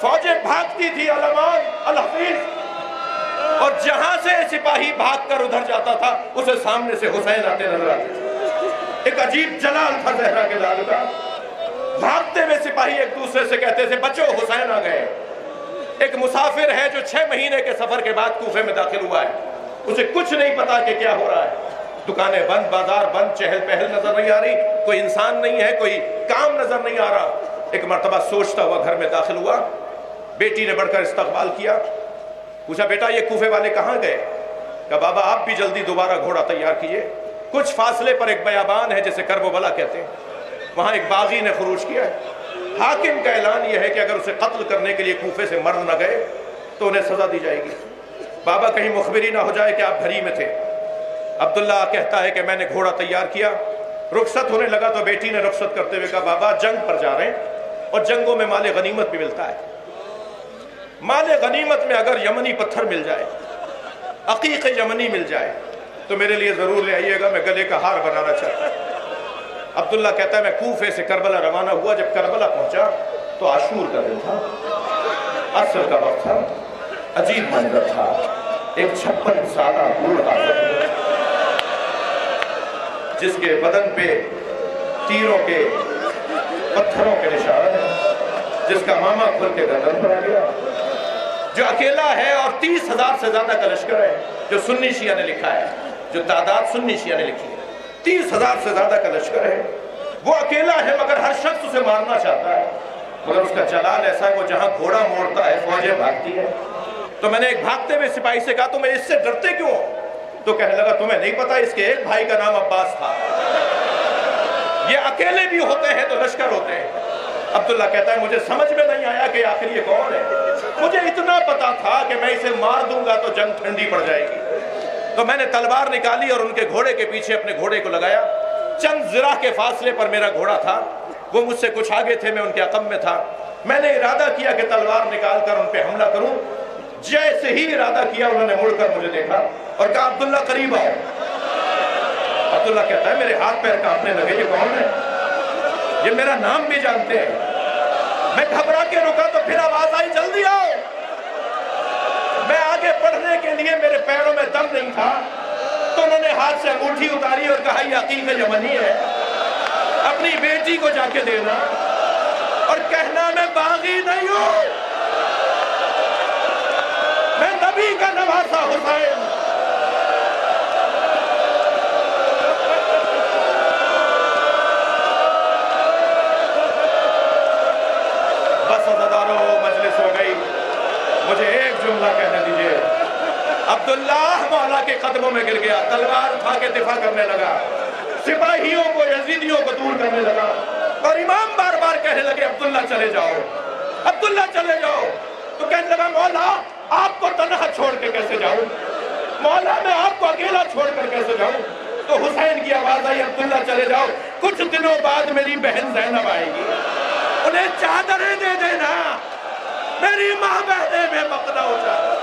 فوجیں بھاگتی تھی علمان، الحفیظ، اور جہاں سے سپاہی بھاگ کر ادھر جاتا تھا، اسے سامنے سے حسین آتے نظر آتے ایک عجیب جلال تھا زہرہ کے لال کا۔ بھاگتے میں سپاہی ایک دوسرے سے کہتے تھے، بچو، حسین آ گئے۔ ایک مسافر ہے جو چھ مہینے کے سفر کے بعد کوفے میں داخل ہوا ہے۔ اسے کچھ نہیں پتا کہ کیا ہو رہا ہے۔ دکانیں بند، بازار بند، چہل پہل نظر نہیں آ رہی، کوئی انسان نہیں ہے، کوئی کام نظر نہیں آ رہا۔ ایک مرتبہ سوچتا ہوا گھر میں داخل ہوا، بیٹی نے بڑھ کر استقبال کیا۔ پوچھا، بیٹا، یہ کوفے والے کہاں گئے؟ کہ بابا، آپ بھی جلدی دوبارہ گھوڑا تیار کیے کچھ فاصلے پر ایک بیابان ہے جسے کرب و بلا کہتے ہیں۔ وہاں ایک باغی نے خروج کیا ہے۔ حاکم کا اعلان یہ ہے کہ اگر اسے قتل کرنے کے لیے کوفے سے مرد نہ گئے تو انہیں سزا دی جائے گی۔ بابا، کہیں مخبری نہ ہو جائے کہ آپ گھری میں تھے۔ عبداللہ کہتا ہے کہ میں نے گھوڑا تیار کیا، رخصت ہونے لگا تو بیٹی نے رخصت کرتے ہوئے کہا، بابا، جنگ پر جا رہے ہیں اور جنگوں میں مال غنیمت بھی ملتا ہے۔ مال غنیمت میں اگر یمنی پتھر مل جائے، عقیق یمنی مل جائے، تو میرے لیے ضرور لے آئیے گا، میں گلے کا ہار بنانا چاہتا ہوں۔ عبداللہ کہتا ہے، میں کوفے سے کربلا روانہ ہوا، جب کربلا پہنچا تو عاشور کا دن تھا، عصر کا وقت تھا، عجیب منظر تھا، ایک چھپن سالہ بوڑھا جس کے بدن پہ تیروں کے پتھروں کے نشان ہیں، جس کا ماما کھل کے گردن پر آ گیا۔ جو اکیلا ہے اور تیس ہزار سے زیادہ کا لشکر ہے، جو سنی شیعہ نے لکھا ہے، جو تعداد سنی شیعہ نے لکھی ہے۔ تیس ہزار سے زیادہ کا لشکر ہے۔ وہ اکیلا ہے مگر ہر شخص اسے مارنا چاہتا ہے۔ مگر اس کا جلال ایسا ہے، وہ جہاں گھوڑا موڑتا ہے فوجیں بھاگتی ہے۔ تو میں نے ایک بھاگتے ہوئے سپاہی سے کہا، تمہیں اس سے ڈرتے کیوں ہوں تو کہنے لگا، تمہیں نہیں پتا اس کے ایک بھائی کا نام عباس تھا. یہ اکیلے بھی ہوتے ہیں تو لشکر ہوتے ہیں۔ عبداللہ کہتا ہے، مجھے سمجھ میں نہیں آیا کہ آخر یہ کون ہے۔ مجھے اتنا پتا تھا کہ میں اسے مار دوں گا تو جنگ ٹھنڈی پڑ جائے گی۔ تو میں نے تلوار نکالی اور ان کے گھوڑے کے پیچھے اپنے گھوڑے کو لگایا۔ چند زرہ کے فاصلے پر میرا گھوڑا تھا۔ وہ مجھ سے کچھ آگے تھے، میں ان کے عقم میں تھا۔ میں نے ارادہ کیا کہ تلوار نکال کر ان پہ حملہ کروں۔ جیسے ہی ارادہ کیا انہوں نے مڑ کر مجھے دیکھا اور کہا، عبداللہ قریب آؤ۔ عبداللہ کہتا ہے، میرے ہاتھ پیر کانپنے لگے، یہ کون ہے؟ یہ میرا نام بھی جانتے ہیں۔ میں گھبرا کے رکا تو پھر آواز آئی، جلدی آؤ۔ میں آگے پڑھنے کے لیے میرے پیروں میں دم نہیں تھا۔ تو انہوں نے ہاتھ سے انگوٹھی اتاری اور کہا، یہ عقیق یمنی ہے۔ اپنی بیٹی کو جا کے دینا۔ اور کہنا، میں باغی نہیں ہوں۔ نبی کا نواسا حسین۔ بس عزدارو مجلس ہو گئی۔ مجھے ایک جملہ کہنے دیجیے۔ عبداللہ مولا کے قدموں میں گر گیا، تلوار اٹھا کے دفاع کرنے لگا۔ سپاہیوں کو، یزیدیوں کو دور کرنے لگا۔ اور امام بار بار کہنے لگے، عبداللہ چلے جاؤ۔ عبداللہ چلے جاؤ۔ تو کہنے لگا مولا آپ کو تنہا چھوڑ کے کیسے جاؤں؟ مولا میں آپ کو اکیلا چھوڑ کر کیسے جاؤں؟ تو حسین کی آواز آئی، عبداللہ چلے جاؤ۔ کچھ دنوں بعد میری بہن زینب آئے گی۔ انہیں چادریں دے دینا۔ میری ماں بہنے میں مقنع ہو جائے